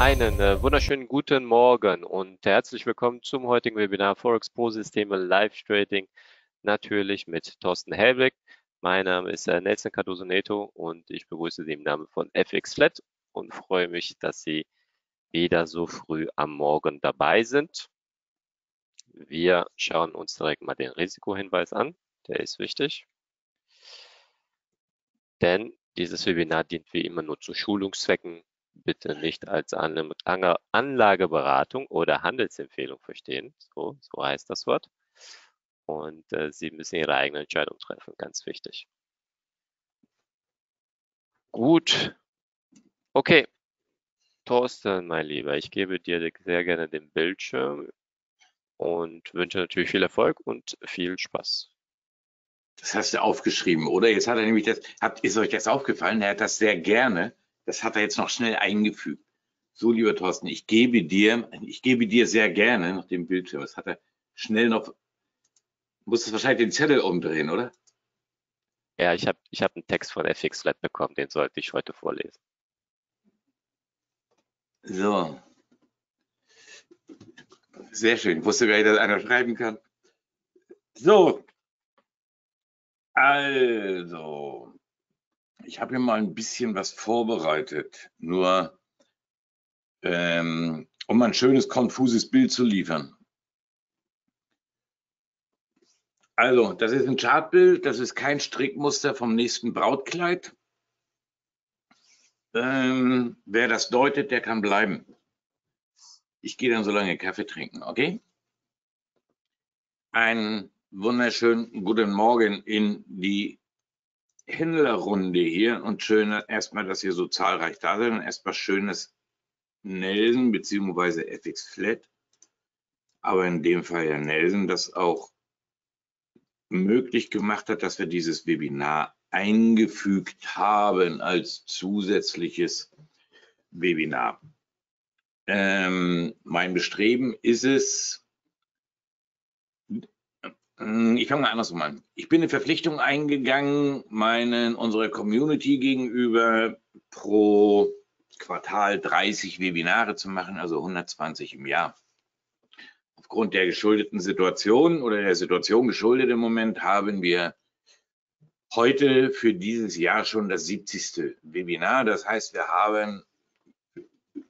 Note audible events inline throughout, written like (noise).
Einen äh, wunderschönen guten Morgen und herzlich willkommen zum heutigen Webinar Forex Pro Systeme Live Trading. Natürlich mit Thorsten Helbig. Mein Name ist äh, Nelson Cardoso Neto und ich begrüße Sie im Namen von FX Flat und freue mich, dass Sie wieder so früh am Morgen dabei sind. Wir schauen uns direkt mal den Risikohinweis an. Der ist wichtig. Denn dieses Webinar dient wie immer nur zu Schulungszwecken bitte nicht als Anlageberatung oder Handelsempfehlung verstehen. So, so heißt das Wort. Und äh, Sie müssen Ihre eigene Entscheidung treffen, ganz wichtig. Gut. Okay. Thorsten, mein Lieber, ich gebe dir sehr gerne den Bildschirm und wünsche natürlich viel Erfolg und viel Spaß. Das hast du aufgeschrieben, oder? Jetzt hat er nämlich das, hat, ist euch das aufgefallen? Er hat das sehr gerne das hat er jetzt noch schnell eingefügt. So, lieber Thorsten, ich gebe dir, ich gebe dir sehr gerne nach dem Bildschirm. Das hat er schnell noch, muss das wahrscheinlich den Zettel umdrehen, oder? Ja, ich habe ich hab einen Text von FXFlat bekommen, den sollte ich heute vorlesen. So. Sehr schön. Ich wusste gar nicht, dass einer schreiben kann. So. Also. Ich habe hier mal ein bisschen was vorbereitet, nur ähm, um ein schönes, konfuses Bild zu liefern. Also, das ist ein Chartbild, das ist kein Strickmuster vom nächsten Brautkleid. Ähm, wer das deutet, der kann bleiben. Ich gehe dann so lange Kaffee trinken, okay? Einen wunderschönen guten Morgen in die Händlerrunde hier und schön erstmal, dass ihr so zahlreich da seid und erstmal schönes Nelson beziehungsweise FX Flat, aber in dem Fall ja Nelson, das auch möglich gemacht hat, dass wir dieses Webinar eingefügt haben als zusätzliches Webinar. Ähm, mein Bestreben ist es, ich fange mal andersrum an. Ich bin eine Verpflichtung eingegangen, meinen unserer Community gegenüber pro Quartal 30 Webinare zu machen, also 120 im Jahr. Aufgrund der geschuldeten Situation oder der Situation geschuldet im Moment haben wir heute für dieses Jahr schon das 70. Webinar. Das heißt, wir haben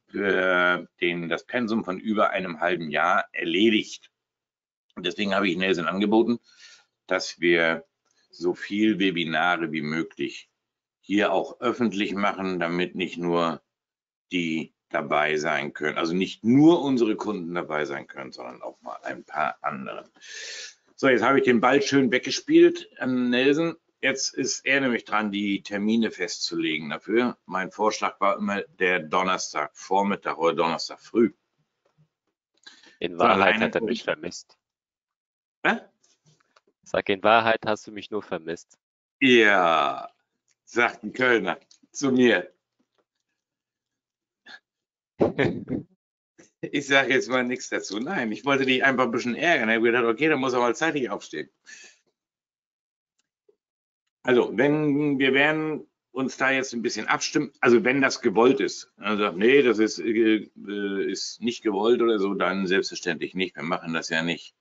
für den, das Pensum von über einem halben Jahr erledigt. Und deswegen habe ich Nelson angeboten, dass wir so viel Webinare wie möglich hier auch öffentlich machen, damit nicht nur die dabei sein können, also nicht nur unsere Kunden dabei sein können, sondern auch mal ein paar andere. So, jetzt habe ich den Ball schön weggespielt an Nelson. Jetzt ist er nämlich dran, die Termine festzulegen dafür. Mein Vorschlag war immer der Donnerstag Vormittag oder Donnerstag früh. In Wahrheit hat er mich vermisst. Hä? Sag in Wahrheit, hast du mich nur vermisst. Ja, sagt ein Kölner zu mir. (laughs) ich sage jetzt mal nichts dazu. Nein, ich wollte dich einfach ein bisschen ärgern. Ich habe gedacht, okay, dann muss er mal zeitig aufstehen. Also, wenn wir werden uns da jetzt ein bisschen abstimmen, also wenn das gewollt ist, also nee, das ist, äh, ist nicht gewollt oder so, dann selbstverständlich nicht. Wir machen das ja nicht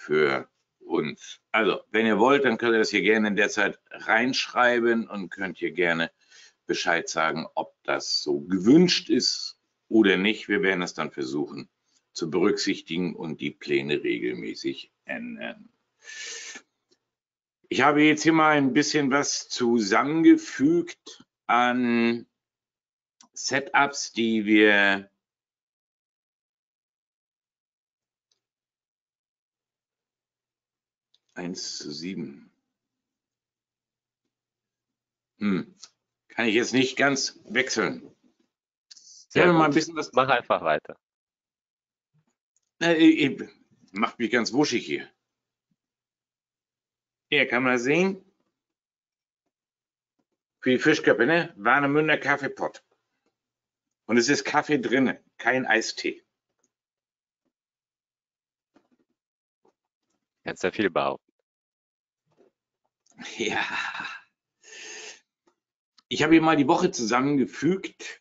für uns. Also, wenn ihr wollt, dann könnt ihr das hier gerne in der Zeit reinschreiben und könnt hier gerne Bescheid sagen, ob das so gewünscht ist oder nicht. Wir werden es dann versuchen zu berücksichtigen und die Pläne regelmäßig ändern. Ich habe jetzt hier mal ein bisschen was zusammengefügt an Setups, die wir 1 zu 7. Hm. Kann ich jetzt nicht ganz wechseln. Sehr mal ein bisschen was. Mach einfach weiter. Na, ich, macht mich ganz wuschig hier. Hier kann man sehen. Für die Fischköpfe, ne? Warnemünder Kaffeepott. Und es ist Kaffee drin, kein Eistee. Kannst ja viel behaupten. (laughs) Ja. Ich habe hier mal die Woche zusammengefügt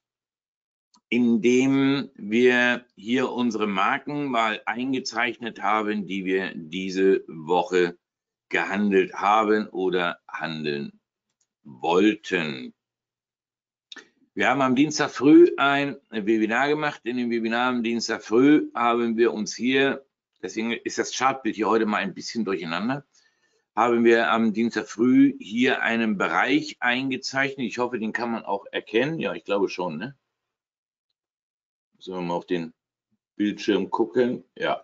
indem wir hier unsere Marken mal eingezeichnet haben, die wir diese Woche gehandelt haben oder handeln wollten. Wir haben am Dienstag früh ein Webinar gemacht. In dem Webinar am Dienstag früh haben wir uns hier, deswegen ist das Chartbild hier heute mal ein bisschen durcheinander, haben wir am Dienstag früh hier einen Bereich eingezeichnet. Ich hoffe, den kann man auch erkennen. Ja, ich glaube schon. Ne? Sollen wir mal auf den Bildschirm gucken? Ja.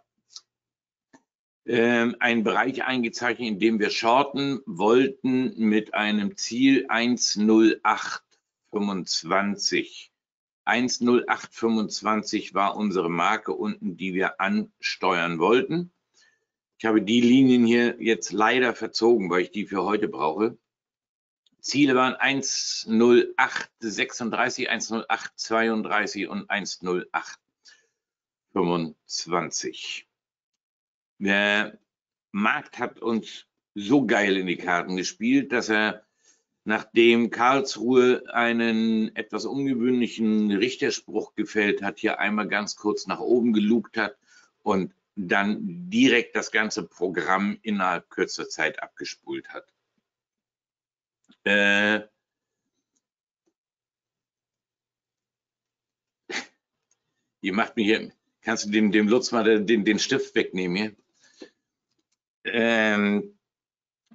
Ähm, einen Bereich eingezeichnet, in dem wir shorten wollten mit einem Ziel 108 10825. 10825 war unsere Marke unten, die wir ansteuern wollten. Ich habe die Linien hier jetzt leider verzogen, weil ich die für heute brauche. Ziele waren 10836, 10832 und 10825. Der Markt hat uns so geil in die Karten gespielt, dass er nachdem Karlsruhe einen etwas ungewöhnlichen Richterspruch gefällt hat, hier einmal ganz kurz nach oben gelugt hat und dann direkt das ganze Programm innerhalb kürzester Zeit abgespult hat. Äh, (laughs) ihr macht mir hier, kannst du dem, dem Lutz mal den, den Stift wegnehmen hier? Ähm,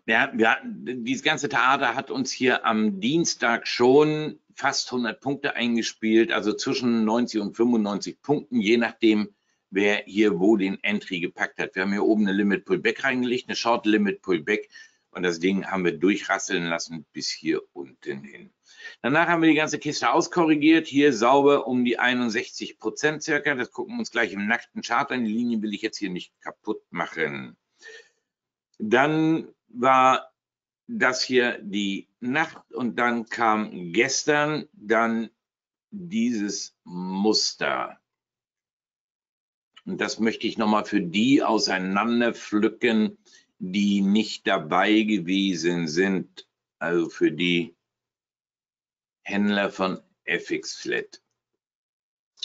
ja, ja, dieses ganze Theater hat uns hier am Dienstag schon fast 100 Punkte eingespielt, also zwischen 90 und 95 Punkten, je nachdem, wer hier wo den Entry gepackt hat. Wir haben hier oben eine Limit Pullback reingelegt, eine Short Limit Pullback und das Ding haben wir durchrasseln lassen bis hier unten hin. Danach haben wir die ganze Kiste auskorrigiert, hier sauber um die 61 Prozent circa. Das gucken wir uns gleich im nackten Chart an. Die Linie will ich jetzt hier nicht kaputt machen. Dann war das hier die Nacht und dann kam gestern dann dieses Muster. Und das möchte ich nochmal für die auseinanderpflücken, die nicht dabei gewesen sind, also für die Händler von FXFlat.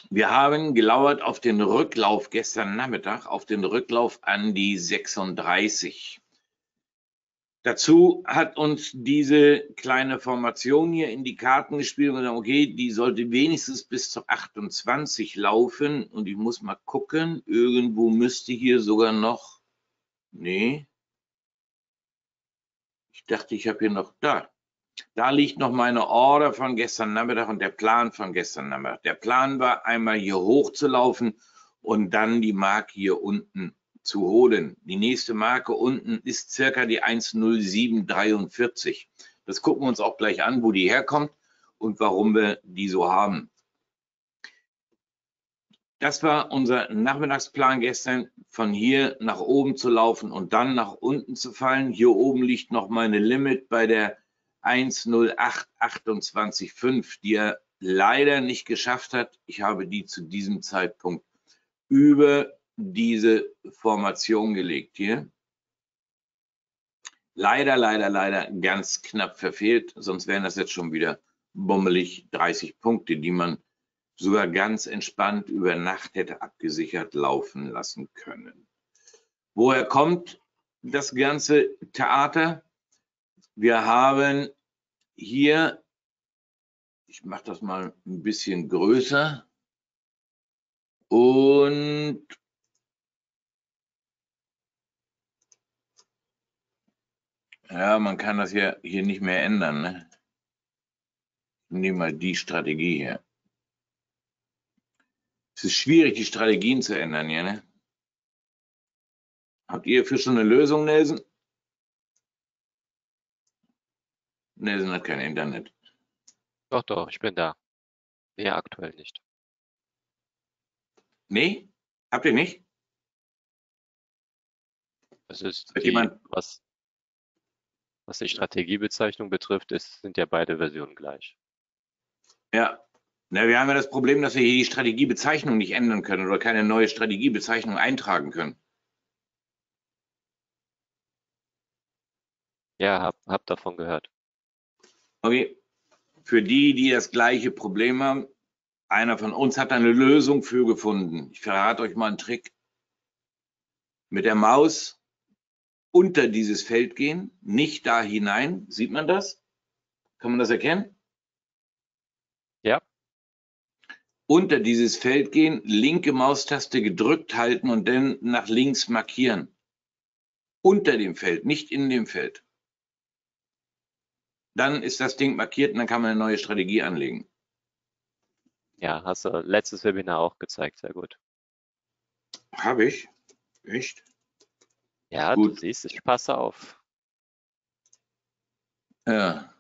Wir haben gelauert auf den Rücklauf gestern Nachmittag, auf den Rücklauf an die 36. Dazu hat uns diese kleine Formation hier in die Karten gespielt und gesagt, okay, die sollte wenigstens bis zu 28 laufen und ich muss mal gucken, irgendwo müsste hier sogar noch, nee, ich dachte, ich habe hier noch da. Da liegt noch meine Order von gestern Nachmittag und der Plan von gestern Nachmittag. Der Plan war einmal hier hoch zu laufen und dann die Marke hier unten zu holen. Die nächste Marke unten ist circa die 10743. Das gucken wir uns auch gleich an, wo die herkommt und warum wir die so haben. Das war unser Nachmittagsplan gestern, von hier nach oben zu laufen und dann nach unten zu fallen. Hier oben liegt noch meine Limit bei der 10828,5, die er leider nicht geschafft hat. Ich habe die zu diesem Zeitpunkt über diese Formation gelegt hier. Leider, leider, leider ganz knapp verfehlt, sonst wären das jetzt schon wieder bummelig 30 Punkte, die man sogar ganz entspannt über Nacht hätte abgesichert laufen lassen können. Woher kommt das ganze Theater? Wir haben hier, ich mache das mal ein bisschen größer und Ja, man kann das ja hier nicht mehr ändern. Ne? Ich nehme mal die Strategie hier. Es ist schwierig, die Strategien zu ändern hier. Ne? Habt ihr für schon eine Lösung, Nelson? Nelson hat kein Internet. Doch, doch, ich bin da. Nee, aktuell nicht. Nee? Habt ihr nicht? Das ist die, jemand, was, was die Strategiebezeichnung betrifft, ist, sind ja beide Versionen gleich. Ja. Na, wir haben ja das Problem, dass wir hier die Strategiebezeichnung nicht ändern können oder keine neue Strategiebezeichnung eintragen können. Ja, hab, hab davon gehört. Okay. Für die, die das gleiche Problem haben, einer von uns hat eine Lösung für gefunden. Ich verrate euch mal einen Trick. Mit der Maus unter dieses Feld gehen, nicht da hinein. Sieht man das? Kann man das erkennen? Ja. Unter dieses Feld gehen, linke Maustaste gedrückt halten und dann nach links markieren. Unter dem Feld, nicht in dem Feld. Dann ist das Ding markiert und dann kann man eine neue Strategie anlegen. Ja, hast du letztes Webinar auch gezeigt, sehr gut. Habe ich? Echt? Ja, gut. du siehst, ich passe auf. Ja.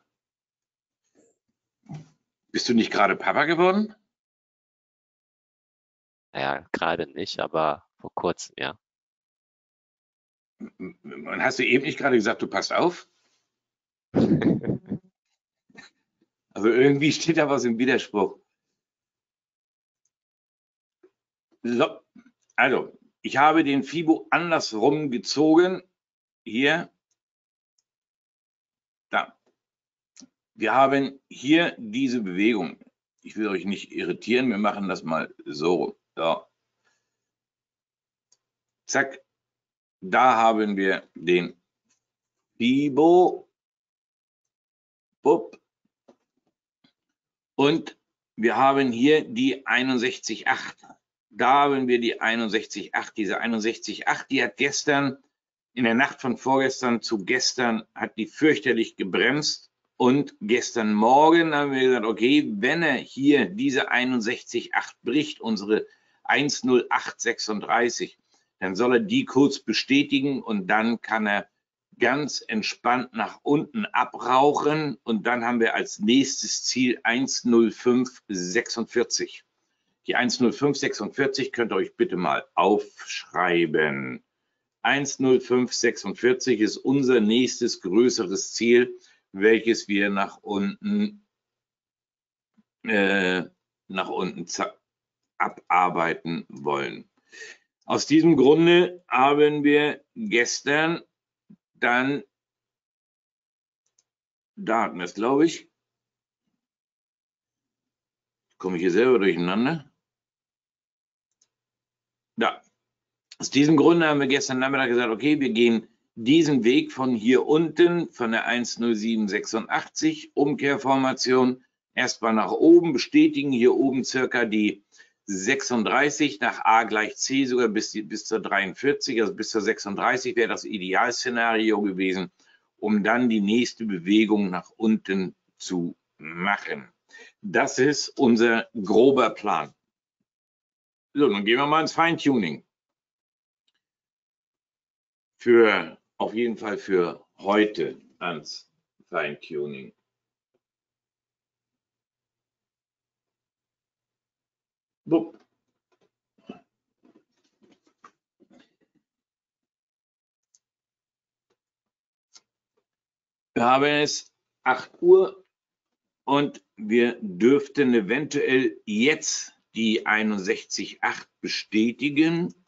Bist du nicht gerade Papa geworden? Naja, gerade nicht, aber vor kurzem, ja. Und hast du eben nicht gerade gesagt, du passt auf? (laughs) also irgendwie steht da was im Widerspruch. So, also, ich habe den Fibo andersrum gezogen. Hier. Da. Wir haben hier diese Bewegung. Ich will euch nicht irritieren, wir machen das mal so. so. Zack. Da haben wir den Fibo. Bup. Und wir haben hier die 61,8 da haben wir die 61.8. Diese 61.8, die hat gestern, in der Nacht von vorgestern zu gestern, hat die fürchterlich gebremst. Und gestern Morgen haben wir gesagt, okay, wenn er hier diese 61.8 bricht, unsere 10836, dann soll er die kurz bestätigen und dann kann er ganz entspannt nach unten abrauchen und dann haben wir als nächstes Ziel 10546. Die 10546 könnt ihr euch bitte mal aufschreiben. 10546 ist unser nächstes größeres Ziel, welches wir nach unten, äh, nach unten abarbeiten wollen. Aus diesem Grunde haben wir gestern dann, da hatten wir es, glaube ich, komme ich hier selber durcheinander. Ja, aus diesem Grunde haben wir gestern Nachmittag gesagt, okay, wir gehen diesen Weg von hier unten, von der 10786, Umkehrformation, erstmal nach oben, bestätigen hier oben circa die 36 nach A gleich C, sogar bis, die, bis zur 43, also bis zur 36 wäre das Idealszenario gewesen, um dann die nächste Bewegung nach unten zu machen. Das ist unser grober Plan. So, dann gehen wir mal ins Feintuning. Für, auf jeden Fall für heute ans Feintuning. Bup. Wir haben es 8 Uhr und wir dürften eventuell jetzt die 61.8 bestätigen.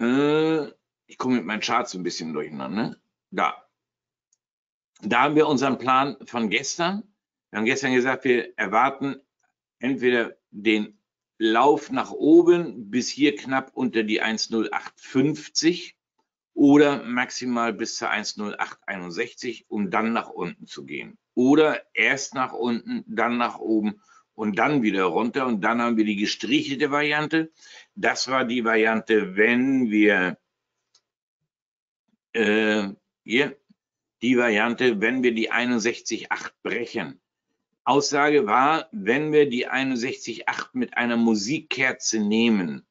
Äh, ich komme mit meinen Charts ein bisschen durcheinander. Da. Da haben wir unseren Plan von gestern. Wir haben gestern gesagt, wir erwarten entweder den Lauf nach oben bis hier knapp unter die 10850 oder maximal bis zur 10861, um dann nach unten zu gehen oder erst nach unten, dann nach oben und dann wieder runter. Und dann haben wir die gestrichelte Variante. Das war die Variante, wenn wir äh, hier, die Variante, wenn wir die 61,8 brechen. Aussage war, wenn wir die 61,8 mit einer Musikkerze nehmen.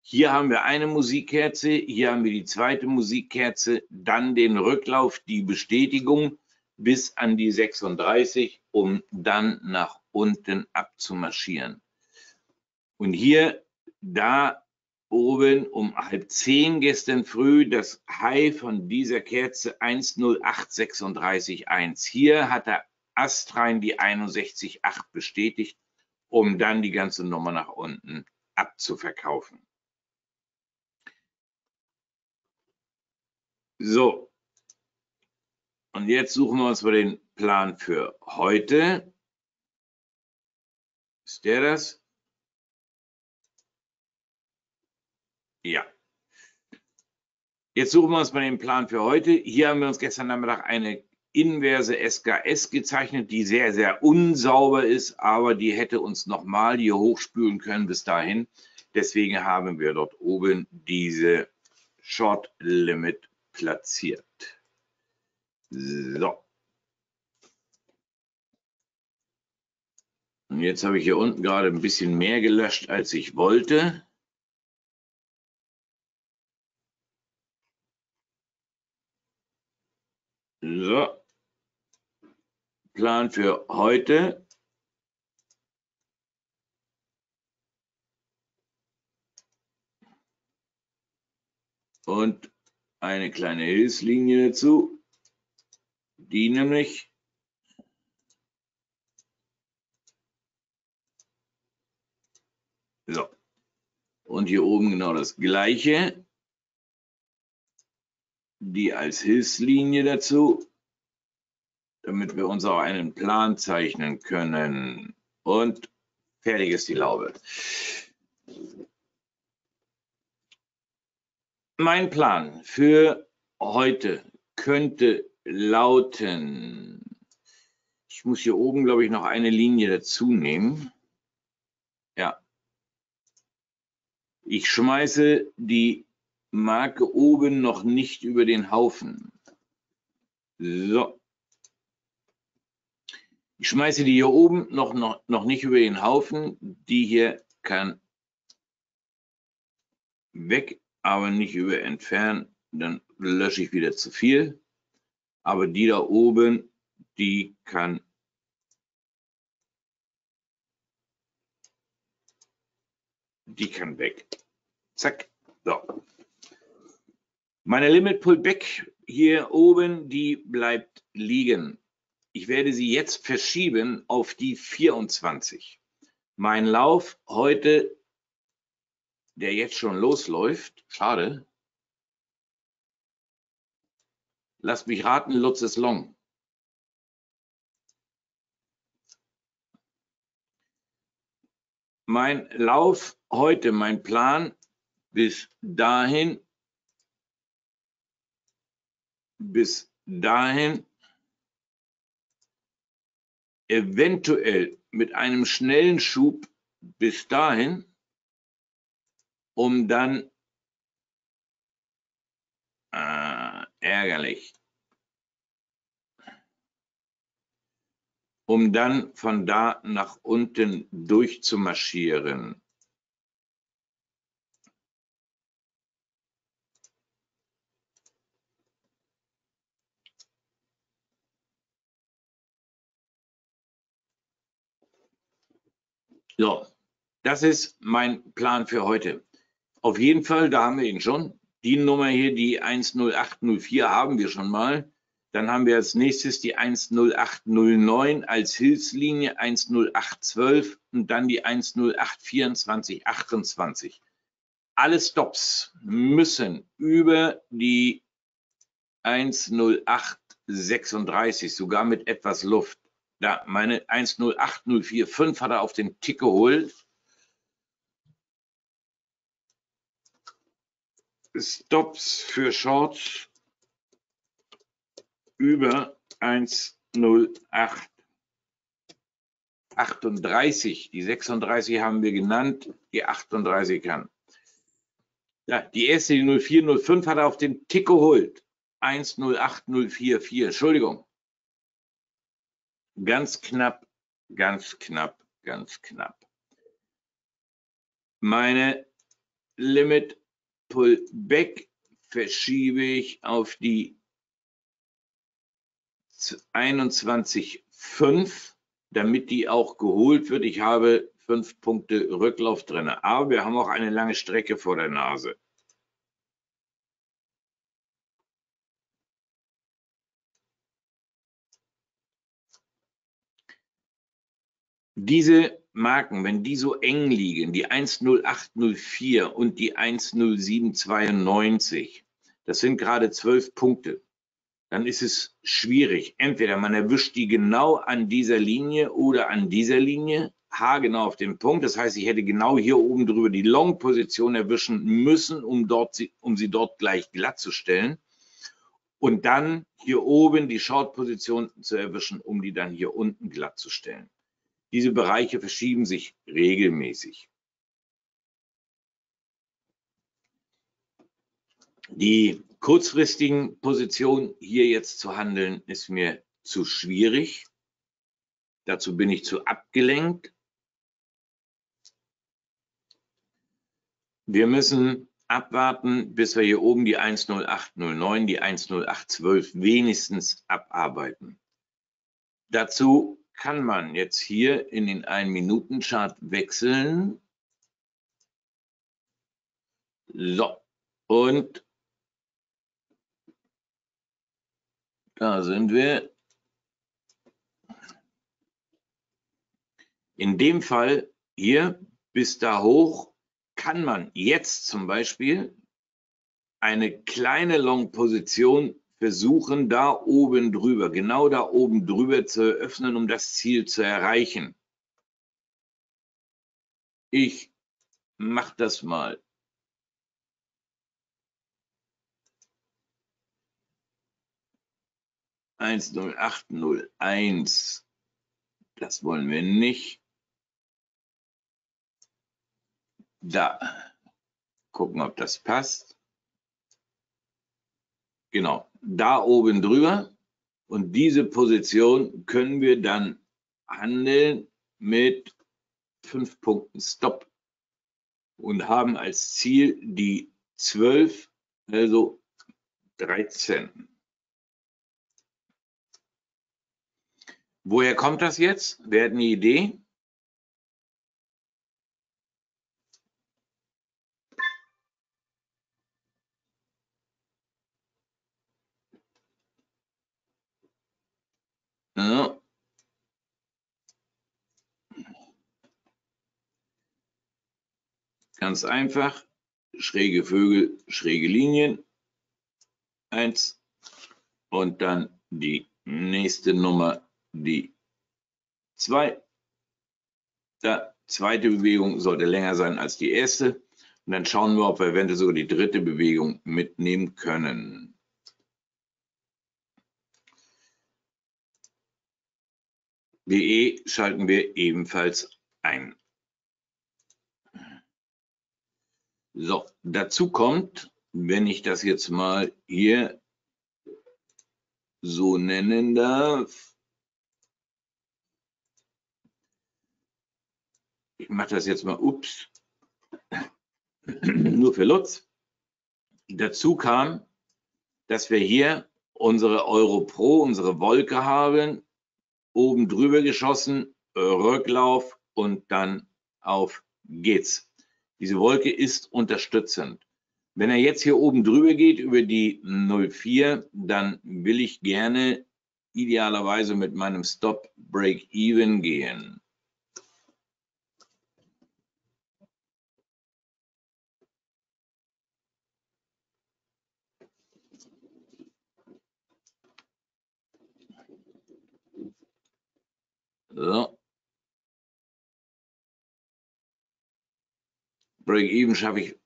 Hier haben wir eine Musikkerze, hier haben wir die zweite Musikkerze, dann den Rücklauf, die Bestätigung bis an die 36, um dann nach unten abzumarschieren. Und hier, da oben um halb zehn gestern früh das High von dieser Kerze 10836.1. Hier hat der Astrein die 61.8 bestätigt, um dann die ganze Nummer nach unten abzuverkaufen. So, und jetzt suchen wir uns mal den Plan für heute. Ist der das? Ja. Jetzt suchen wir uns mal den Plan für heute. Hier haben wir uns gestern Nachmittag eine inverse SKS gezeichnet, die sehr, sehr unsauber ist, aber die hätte uns nochmal hier hochspülen können bis dahin. Deswegen haben wir dort oben diese Short Limit platziert. So. Jetzt habe ich hier unten gerade ein bisschen mehr gelöscht, als ich wollte. So. Plan für heute. Und eine kleine Hilfslinie dazu. Die nämlich So. Und hier oben genau das gleiche die als Hilfslinie dazu, damit wir uns auch einen Plan zeichnen können. Und fertig ist die Laube. Mein Plan für heute könnte lauten, ich muss hier oben, glaube ich, noch eine Linie dazu nehmen. Ja. Ich schmeiße die Marke oben noch nicht über den Haufen. So. Ich schmeiße die hier oben noch, noch, noch nicht über den Haufen. Die hier kann weg, aber nicht über entfernen. Dann lösche ich wieder zu viel. Aber die da oben, die kann die kann weg. Zack. So. Meine Limit Pullback hier oben, die bleibt liegen. Ich werde sie jetzt verschieben auf die 24. Mein Lauf heute, der jetzt schon losläuft, schade. Lasst mich raten, Lutz ist long. Mein Lauf heute, mein Plan bis dahin bis dahin eventuell mit einem schnellen Schub bis dahin, um dann äh, ärgerlich, um dann von da nach unten durchzumarschieren. So, das ist mein Plan für heute. Auf jeden Fall, da haben wir ihn schon. Die Nummer hier, die 10804, haben wir schon mal. Dann haben wir als nächstes die 10809 als Hilfslinie 10812 und dann die 1082428. Alle Stops müssen über die 10836, sogar mit etwas Luft. Ja, meine 108045 hat er auf den Tick geholt. Stops für Shorts über 108. 38, die 36 haben wir genannt, die 38 kann. Ja, die erste, die 0405 hat er auf den Tick geholt. 108044, Entschuldigung. Ganz knapp, ganz knapp, ganz knapp. Meine Limit Pullback verschiebe ich auf die 21,5, damit die auch geholt wird. Ich habe fünf Punkte Rücklauf drin. Aber wir haben auch eine lange Strecke vor der Nase. Diese Marken, wenn die so eng liegen, die 10804 und die 10792, das sind gerade zwölf Punkte, dann ist es schwierig. Entweder man erwischt die genau an dieser Linie oder an dieser Linie haargenau auf den Punkt. Das heißt, ich hätte genau hier oben drüber die Long-Position erwischen müssen, um, dort, um sie dort gleich glatt zu stellen. Und dann hier oben die Short-Position zu erwischen, um die dann hier unten glatt zu stellen. Diese Bereiche verschieben sich regelmäßig. Die kurzfristigen Positionen hier jetzt zu handeln, ist mir zu schwierig. Dazu bin ich zu abgelenkt. Wir müssen abwarten, bis wir hier oben die 10809, die 10812 wenigstens abarbeiten. Dazu kann man jetzt hier in den 1-Minuten-Chart wechseln. So, und da sind wir. In dem Fall hier bis da hoch kann man jetzt zum Beispiel eine kleine Long-Position versuchen, da oben drüber, genau da oben drüber zu öffnen, um das Ziel zu erreichen. Ich mache das mal. Eins null acht null eins. Das wollen wir nicht. Da. Gucken, ob das passt. Genau, da oben drüber. Und diese Position können wir dann handeln mit fünf Punkten Stop und haben als Ziel die 12, also 13. Woher kommt das jetzt? Wer hat eine Idee? Ja. Ganz einfach, schräge Vögel, schräge Linien. Eins. Und dann die nächste Nummer, die zwei. Da, zweite Bewegung sollte länger sein als die erste. Und dann schauen wir, ob wir eventuell sogar die dritte Bewegung mitnehmen können. DE schalten wir ebenfalls ein. So, dazu kommt, wenn ich das jetzt mal hier so nennen darf, ich mache das jetzt mal, ups, nur für Lutz. Dazu kam, dass wir hier unsere Euro Pro, unsere Wolke haben, oben drüber geschossen, Rücklauf und dann auf geht's. Diese Wolke ist unterstützend. Wenn er jetzt hier oben drüber geht über die 04, dann will ich gerne idealerweise mit meinem Stop Break Even gehen. Break-Even schaffe ich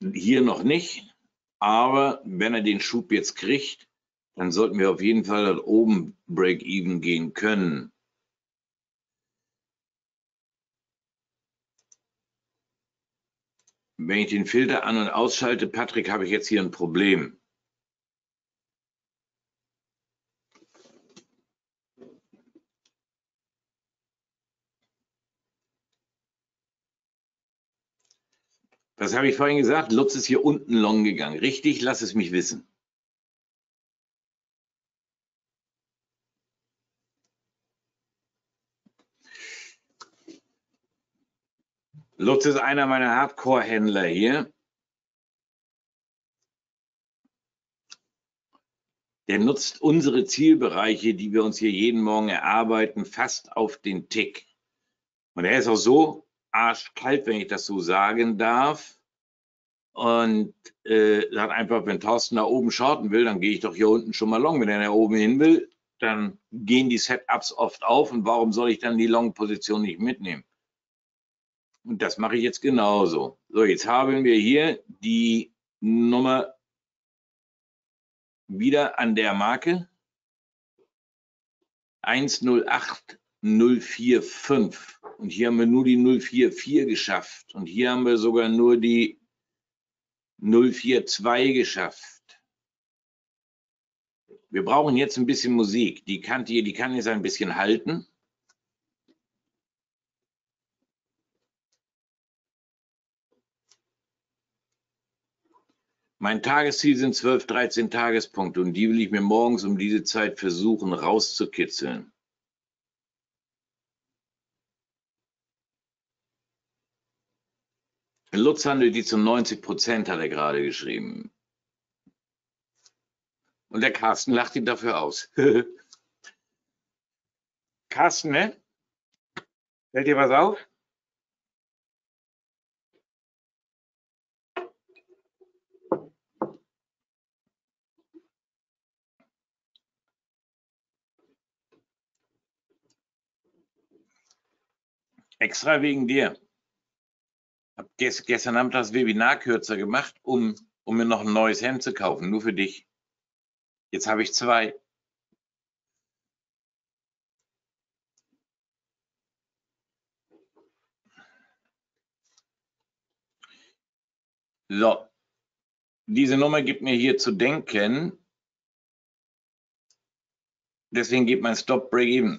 hier noch nicht, aber wenn er den Schub jetzt kriegt, dann sollten wir auf jeden Fall dort oben Break-Even gehen können. Wenn ich den Filter an- und ausschalte, Patrick, habe ich jetzt hier ein Problem. Was habe ich vorhin gesagt? Lutz ist hier unten long gegangen. Richtig? Lass es mich wissen. Lutz ist einer meiner Hardcore-Händler hier. Der nutzt unsere Zielbereiche, die wir uns hier jeden Morgen erarbeiten, fast auf den Tick. Und er ist auch so arschkalt, wenn ich das so sagen darf. Und äh, sagt einfach, wenn Thorsten da oben shorten will, dann gehe ich doch hier unten schon mal long. Wenn er da oben hin will, dann gehen die Setups oft auf. Und warum soll ich dann die Long-Position nicht mitnehmen? Und das mache ich jetzt genauso. So, jetzt haben wir hier die Nummer wieder an der Marke 108045. Und hier haben wir nur die 044 geschafft. Und hier haben wir sogar nur die 042 geschafft. Wir brauchen jetzt ein bisschen Musik. Die kann, die, die kann jetzt ein bisschen halten. Mein Tagesziel sind 12, 13 Tagespunkte und die will ich mir morgens um diese Zeit versuchen rauszukitzeln. Lutz handelt die zu 90 Prozent, hat er gerade geschrieben. Und der Carsten lacht ihn dafür aus. (laughs) Carsten, ne? Fällt dir was auf? Extra wegen dir. Hab gestern Abend das Webinar kürzer gemacht, um, um mir noch ein neues Hemd zu kaufen, nur für dich. Jetzt habe ich zwei. So, diese Nummer gibt mir hier zu denken. Deswegen geht mein Stop Break Even.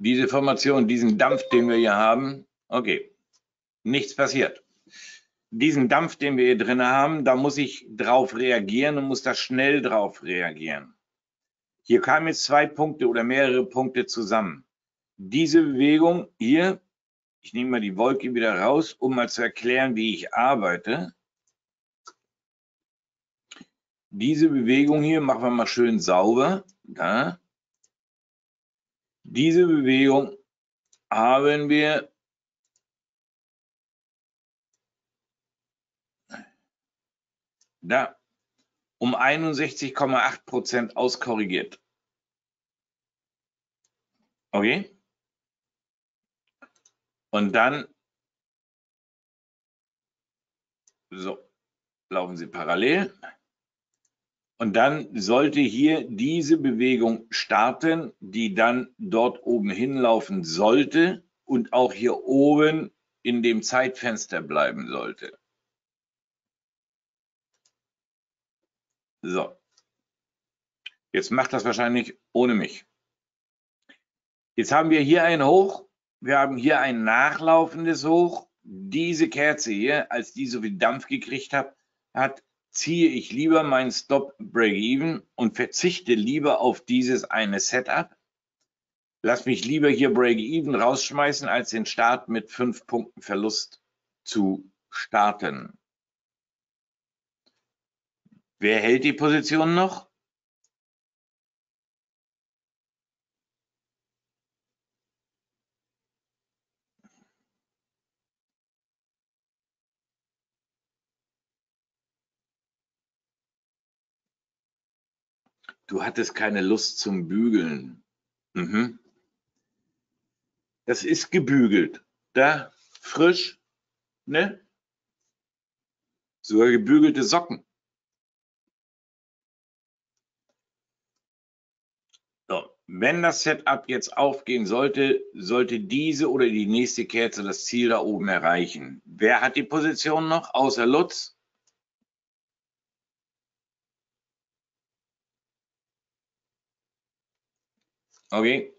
Diese Formation, diesen Dampf, den wir hier haben, okay, nichts passiert. Diesen Dampf, den wir hier drin haben, da muss ich drauf reagieren und muss da schnell drauf reagieren. Hier kamen jetzt zwei Punkte oder mehrere Punkte zusammen. Diese Bewegung hier, ich nehme mal die Wolke wieder raus, um mal zu erklären, wie ich arbeite. Diese Bewegung hier machen wir mal schön sauber. Da. Diese Bewegung haben wir da um 61,8 Prozent auskorrigiert. Okay? Und dann so laufen sie parallel. Und dann sollte hier diese Bewegung starten, die dann dort oben hinlaufen sollte und auch hier oben in dem Zeitfenster bleiben sollte. So. Jetzt macht das wahrscheinlich ohne mich. Jetzt haben wir hier ein Hoch, wir haben hier ein nachlaufendes Hoch. Diese Kerze hier, als die so viel Dampf gekriegt hat, hat ziehe ich lieber meinen Stop Break-Even und verzichte lieber auf dieses eine Setup. Lass mich lieber hier Break-Even rausschmeißen, als den Start mit fünf Punkten Verlust zu starten. Wer hält die Position noch? Du hattest keine Lust zum Bügeln. Mhm. Das ist gebügelt. Da, frisch, ne? Sogar gebügelte Socken. So, wenn das Setup jetzt aufgehen sollte, sollte diese oder die nächste Kerze das Ziel da oben erreichen. Wer hat die Position noch, außer Lutz? Okay.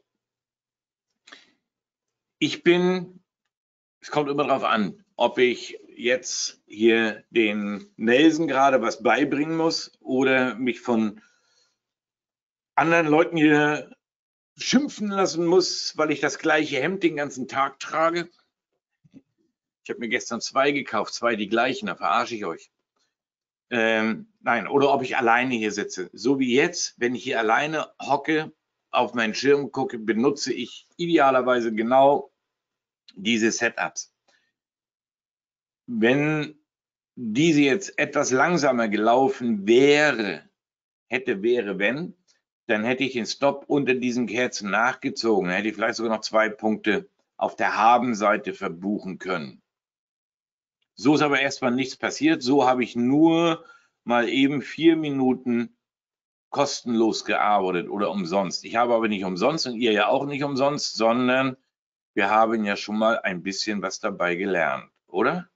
Ich bin, es kommt immer darauf an, ob ich jetzt hier den Nelson gerade was beibringen muss oder mich von anderen Leuten hier schimpfen lassen muss, weil ich das gleiche Hemd den ganzen Tag trage. Ich habe mir gestern zwei gekauft, zwei die gleichen, da verarsche ich euch. Ähm, nein, oder ob ich alleine hier sitze. So wie jetzt, wenn ich hier alleine hocke auf meinen Schirm gucke, benutze ich idealerweise genau diese Setups. Wenn diese jetzt etwas langsamer gelaufen wäre, hätte, wäre, wenn, dann hätte ich den Stop unter diesen Kerzen nachgezogen. Dann hätte ich vielleicht sogar noch zwei Punkte auf der Habenseite verbuchen können. So ist aber erstmal nichts passiert. So habe ich nur mal eben vier Minuten kostenlos gearbeitet oder umsonst. Ich habe aber nicht umsonst und ihr ja auch nicht umsonst, sondern wir haben ja schon mal ein bisschen was dabei gelernt, oder?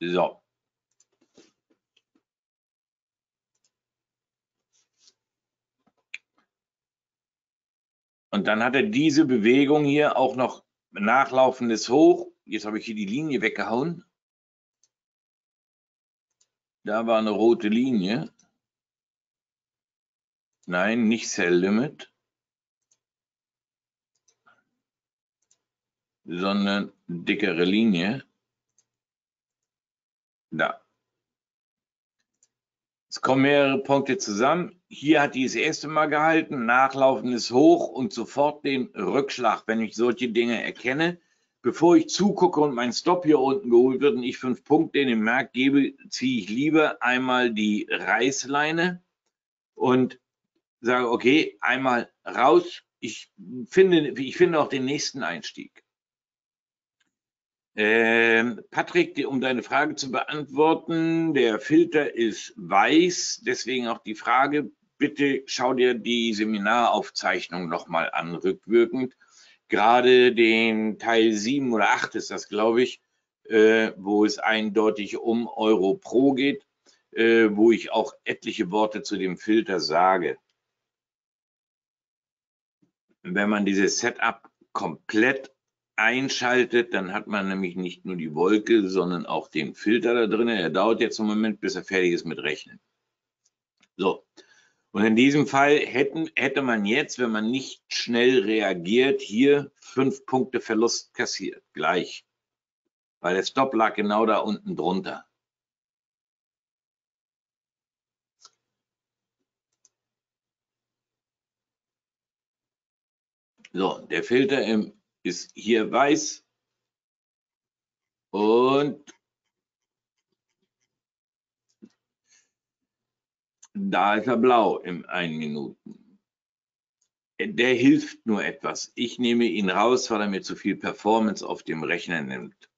So. Und dann hat er diese Bewegung hier auch noch nachlaufendes Hoch. Jetzt habe ich hier die Linie weggehauen. Da war eine rote Linie. Nein, nicht Cell Limit, sondern dickere Linie. Da. Es kommen mehrere Punkte zusammen. Hier hat die das erste Mal gehalten, nachlaufendes Hoch und sofort den Rückschlag, wenn ich solche Dinge erkenne. Bevor ich zugucke und mein Stop hier unten geholt wird und ich fünf Punkte in den Markt gebe, ziehe ich lieber einmal die Reißleine und sage, okay, einmal raus. Ich finde, ich finde auch den nächsten Einstieg. Ähm, Patrick, um deine Frage zu beantworten, der Filter ist weiß, deswegen auch die Frage, bitte schau dir die Seminaraufzeichnung nochmal an, rückwirkend. Gerade den Teil 7 oder 8 ist das, glaube ich, äh, wo es eindeutig um Euro Pro geht, äh, wo ich auch etliche Worte zu dem Filter sage. Wenn man dieses Setup komplett einschaltet, dann hat man nämlich nicht nur die Wolke, sondern auch den Filter da drin. Er dauert jetzt einen Moment, bis er fertig ist mit Rechnen. So. Und in diesem Fall hätten, hätte man jetzt, wenn man nicht schnell reagiert, hier fünf Punkte Verlust kassiert. Gleich. Weil der Stop lag genau da unten drunter. So, der Filter ist hier weiß und da ist er blau im 1 Minuten. Der hilft nur etwas. Ich nehme ihn raus, weil er mir zu viel Performance auf dem Rechner nimmt.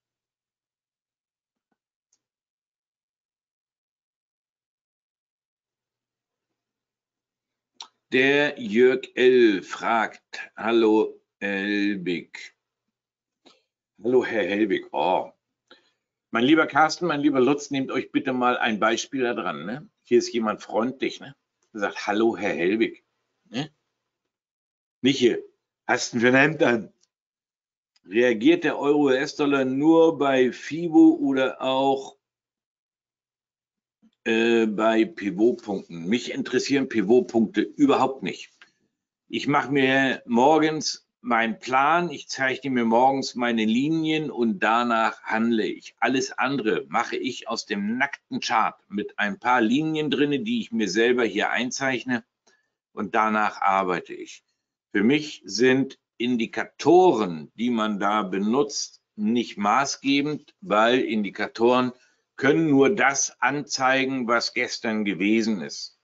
Der Jörg L. fragt, hallo Helbig. Hallo, Herr Helbig. Oh. Mein lieber Carsten, mein lieber Lutz, nehmt euch bitte mal ein Beispiel da dran. Ne? Hier ist jemand freundlich, ne? Der sagt, hallo, Herr Helbig. Ne? Nicht hier. Hast du ein Hemd an? Reagiert der Euro-US-Dollar nur bei FIBO oder auch äh, bei Pivotpunkten? Mich interessieren Pivotpunkte überhaupt nicht. Ich mache mir morgens mein Plan, ich zeichne mir morgens meine Linien und danach handle ich. Alles andere mache ich aus dem nackten Chart mit ein paar Linien drinne, die ich mir selber hier einzeichne und danach arbeite ich. Für mich sind Indikatoren, die man da benutzt, nicht maßgebend, weil Indikatoren können nur das anzeigen, was gestern gewesen ist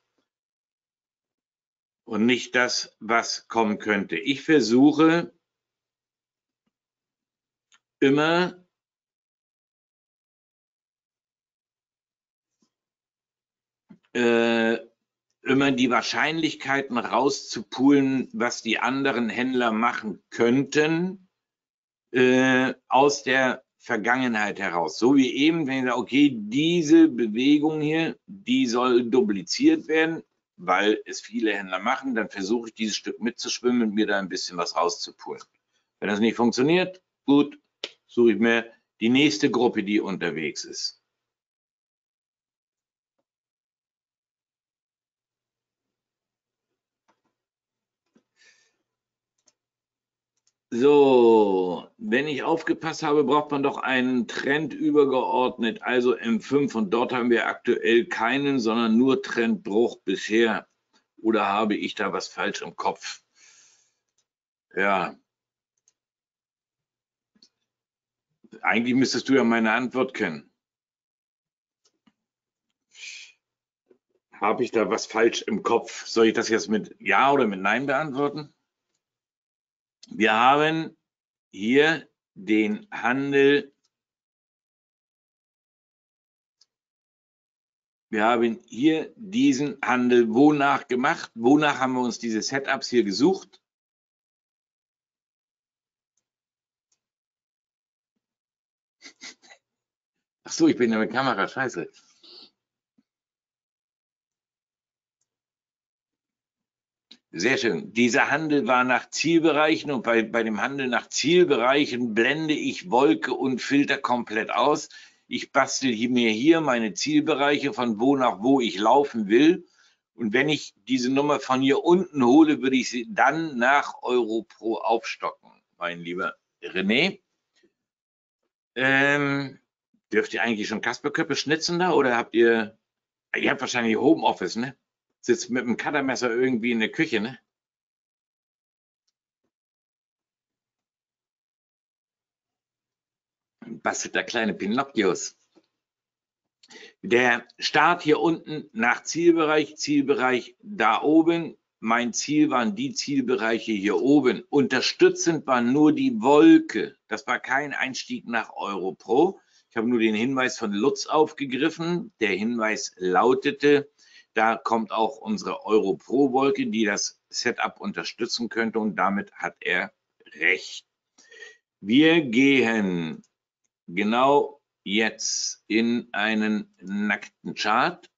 und nicht das, was kommen könnte. Ich versuche immer äh, immer die Wahrscheinlichkeiten rauszupulen, was die anderen Händler machen könnten, äh, aus der Vergangenheit heraus. So wie eben, wenn ich sage, okay, diese Bewegung hier, die soll dupliziert werden, weil es viele Händler machen, dann versuche ich dieses Stück mitzuschwimmen und mir da ein bisschen was rauszupulen. Wenn das nicht funktioniert, gut, suche ich mir die nächste Gruppe, die unterwegs ist. So, wenn ich aufgepasst habe, braucht man doch einen Trend übergeordnet, also M5 und dort haben wir aktuell keinen, sondern nur Trendbruch bisher. Oder habe ich da was falsch im Kopf? Ja. Eigentlich müsstest du ja meine Antwort kennen. Habe ich da was falsch im Kopf? Soll ich das jetzt mit Ja oder mit Nein beantworten? Wir haben hier den Handel. Wir haben hier diesen Handel wonach gemacht? Wonach haben wir uns diese Setups hier gesucht? Ach so, ich bin ja mit Kamera, scheiße. Sehr schön. Dieser Handel war nach Zielbereichen und bei, bei dem Handel nach Zielbereichen blende ich Wolke und Filter komplett aus. Ich bastel mir hier meine Zielbereiche von wo nach wo ich laufen will. Und wenn ich diese Nummer von hier unten hole, würde ich sie dann nach Europro aufstocken, mein lieber René. Ähm, dürft ihr eigentlich schon Kasperköpfe schnitzen da oder habt ihr, ihr habt wahrscheinlich Homeoffice, ne? Sitzt mit dem Cuttermesser irgendwie in der Küche, ne? Bastelt da kleine Pinocchios. Der Start hier unten nach Zielbereich, Zielbereich da oben. Mein Ziel waren die Zielbereiche hier oben. Unterstützend war nur die Wolke. Das war kein Einstieg nach Europro. Ich habe nur den Hinweis von Lutz aufgegriffen. Der Hinweis lautete, da kommt auch unsere Euro Pro Wolke, die das Setup unterstützen könnte und damit hat er recht. Wir gehen genau jetzt in einen nackten Chart.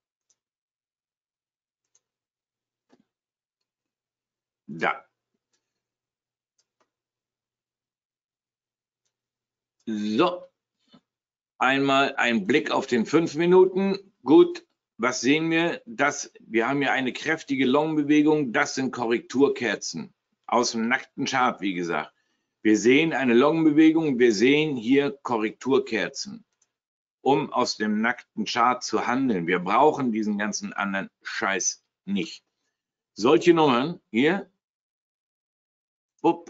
Da. So, einmal ein Blick auf den 5 Minuten. Gut, was sehen wir? Das, wir haben hier eine kräftige Long-Bewegung. Das sind Korrekturkerzen aus dem nackten Chart, wie gesagt. Wir sehen eine Long-Bewegung. Wir sehen hier Korrekturkerzen, um aus dem nackten Chart zu handeln. Wir brauchen diesen ganzen anderen Scheiß nicht. Solche Nummern hier, up,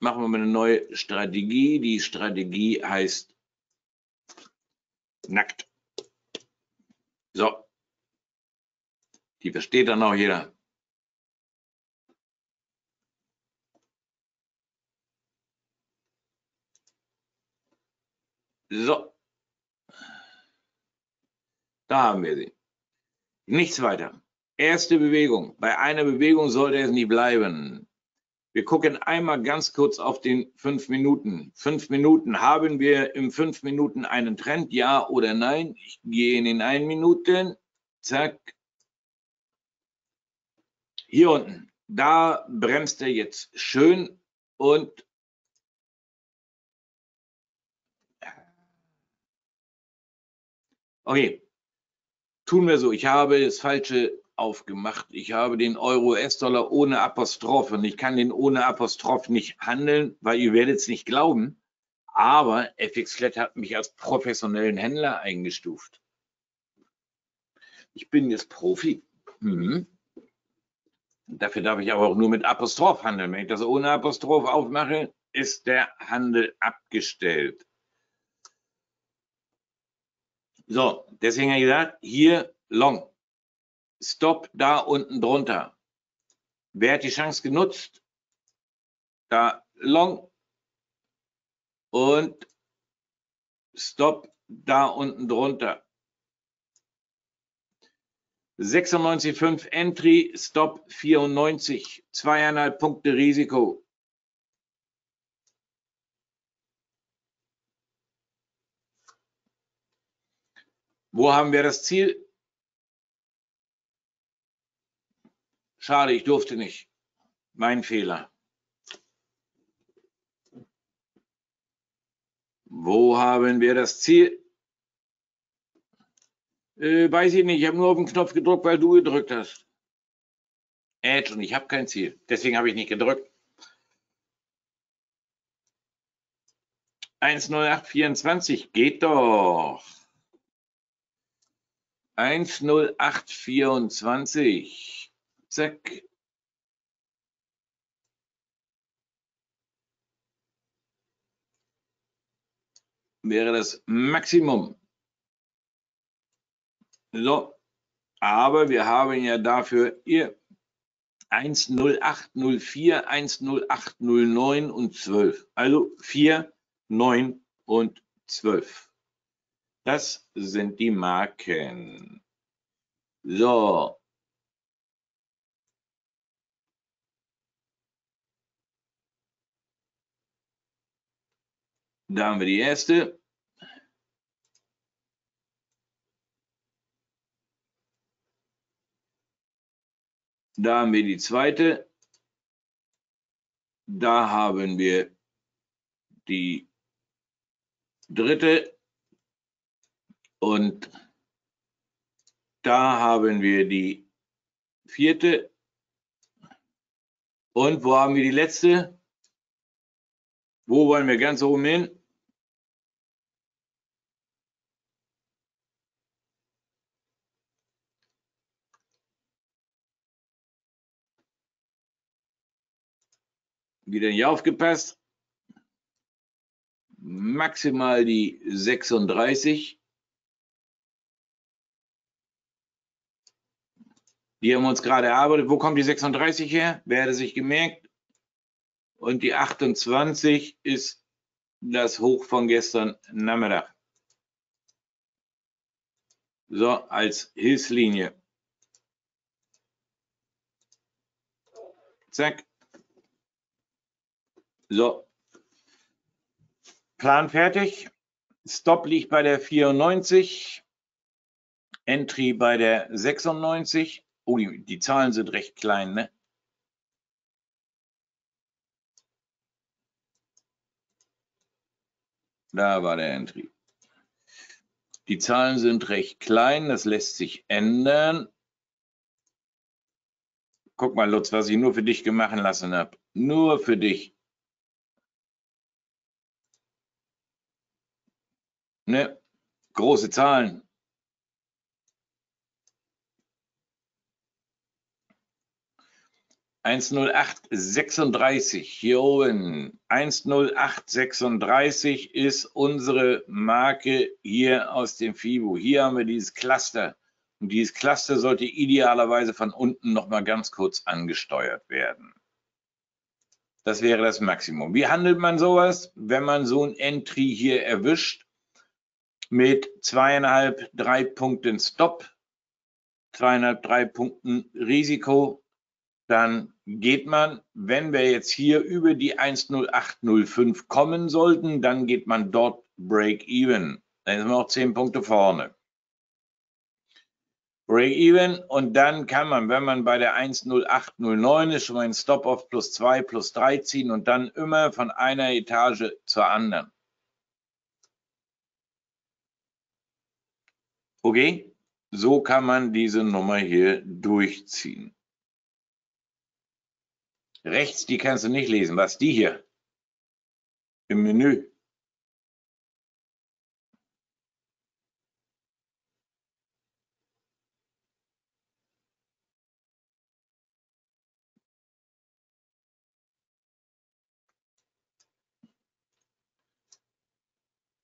machen wir mal eine neue Strategie. Die Strategie heißt nackt. So, die versteht dann auch jeder. So. Da haben wir sie. Nichts weiter. Erste Bewegung. Bei einer Bewegung sollte es nicht bleiben. Wir gucken einmal ganz kurz auf den fünf Minuten. Fünf Minuten. Haben wir im fünf Minuten einen Trend? Ja oder nein? Ich gehe in den ein Minuten. Zack. Hier unten, da bremst er jetzt schön und okay, tun wir so. Ich habe das Falsche aufgemacht. Ich habe den Euro-US-Dollar ohne Apostroph und ich kann den ohne Apostroph nicht handeln, weil ihr werdet es nicht glauben. Aber FX-Flat hat mich als professionellen Händler eingestuft. Ich bin jetzt Profi. Mhm. Dafür darf ich aber auch nur mit Apostroph handeln. Wenn ich das ohne Apostroph aufmache, ist der Handel abgestellt. So, deswegen habe ich gesagt, hier long. Stop da unten drunter. Wer hat die Chance genutzt? Da long und Stop da unten drunter. 96,5 Entry, Stop 94, zweieinhalb Punkte Risiko. Wo haben wir das Ziel? Schade, ich durfte nicht. Mein Fehler. Wo haben wir das Ziel? Äh, weiß ich nicht, ich habe nur auf den Knopf gedrückt, weil du gedrückt hast. Edge und ich habe kein Ziel. Deswegen habe ich nicht gedrückt. 10824 geht doch. 10824. Zack. wäre das Maximum. So, aber wir haben ja dafür hier 10804, 10809 und 12. Also 4, 9 und 12. Das sind die Marken. So. Da haben wir die erste. Da haben wir die zweite. Da haben wir die dritte. Und da haben wir die vierte. Und wo haben wir die letzte? Wo wollen wir ganz oben hin? Wieder nicht aufgepasst. Maximal die 36. Die haben wir uns gerade erarbeitet. Wo kommt die 36 her? Wer hätte sich gemerkt? Und die 28 ist das Hoch von gestern Nachmittag. So, als Hilfslinie. Zack. So. Plan fertig. Stop liegt bei der 94. Entry bei der 96. Oh, die, die Zahlen sind recht klein, ne? Da war der Entry. Die Zahlen sind recht klein, das lässt sich ändern. Guck mal, Lutz, was ich nur für dich gemacht lassen habe. Nur für dich. Ne? Große Zahlen. Eins null acht sechsunddreißig hier oben. Eins null acht sechsunddreißig ist unsere Marke hier aus dem FIBO. Hier haben wir dieses Cluster. Und dieses Cluster sollte idealerweise von unten noch mal ganz kurz angesteuert werden. Das wäre das Maximum. Wie handelt man sowas, wenn man so ein Entry hier erwischt? Mit zweieinhalb, drei Punkten Stop, zweieinhalb, drei Punkten Risiko, dann geht man, wenn wir jetzt hier über die 10805 kommen sollten, dann geht man dort Break-Even. Dann sind wir noch zehn Punkte vorne. Break-Even und dann kann man, wenn man bei der 10809 ist, schon mal einen Stop auf plus zwei, plus drei ziehen und dann immer von einer Etage zur anderen. Okay, so kann man diese Nummer hier durchziehen. Rechts, die kannst du nicht lesen. Was die hier? Im Menü.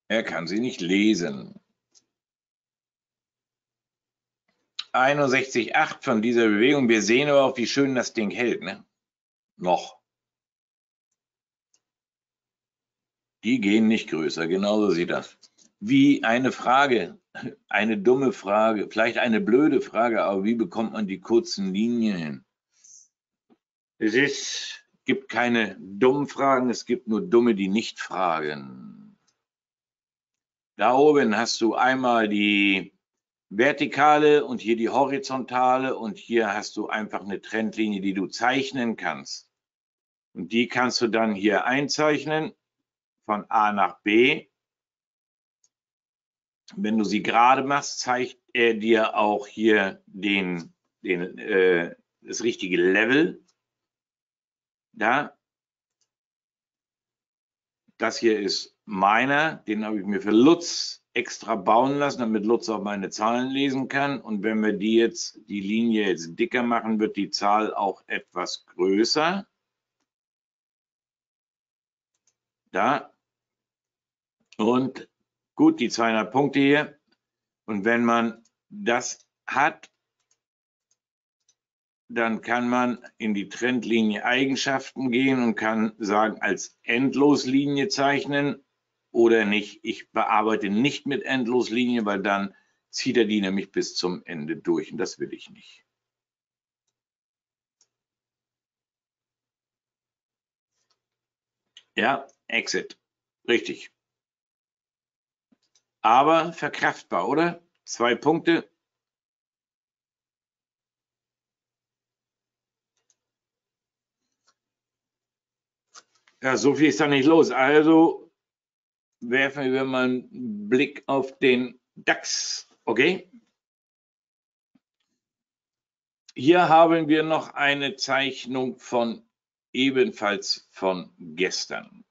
Er kann sie nicht lesen. 61,8 von dieser Bewegung. Wir sehen aber auch, wie schön das Ding hält. Ne? Noch. Die gehen nicht größer. Genauso sieht das. Wie eine Frage, eine dumme Frage, vielleicht eine blöde Frage, aber wie bekommt man die kurzen Linien hin? Es ist, gibt keine dummen Fragen, es gibt nur dumme, die nicht fragen. Da oben hast du einmal die vertikale und hier die horizontale und hier hast du einfach eine Trendlinie, die du zeichnen kannst. Und die kannst du dann hier einzeichnen von A nach B. Wenn du sie gerade machst, zeigt er dir auch hier den, den, äh, das richtige Level. Da. Das hier ist meiner, den habe ich mir für Lutz extra bauen lassen, damit Lutz auch meine Zahlen lesen kann. Und wenn wir die jetzt, die Linie jetzt dicker machen, wird die Zahl auch etwas größer. Da. Und Gut, die 200 Punkte hier. Und wenn man das hat, dann kann man in die Trendlinie Eigenschaften gehen und kann sagen, als Endloslinie zeichnen oder nicht. Ich bearbeite nicht mit Endloslinie, weil dann zieht er die nämlich bis zum Ende durch und das will ich nicht. Ja, Exit. Richtig. Aber verkraftbar, oder? Zwei Punkte. Ja, so viel ist da nicht los. Also werfen wir mal einen Blick auf den DAX. Okay? Hier haben wir noch eine Zeichnung von ebenfalls von gestern.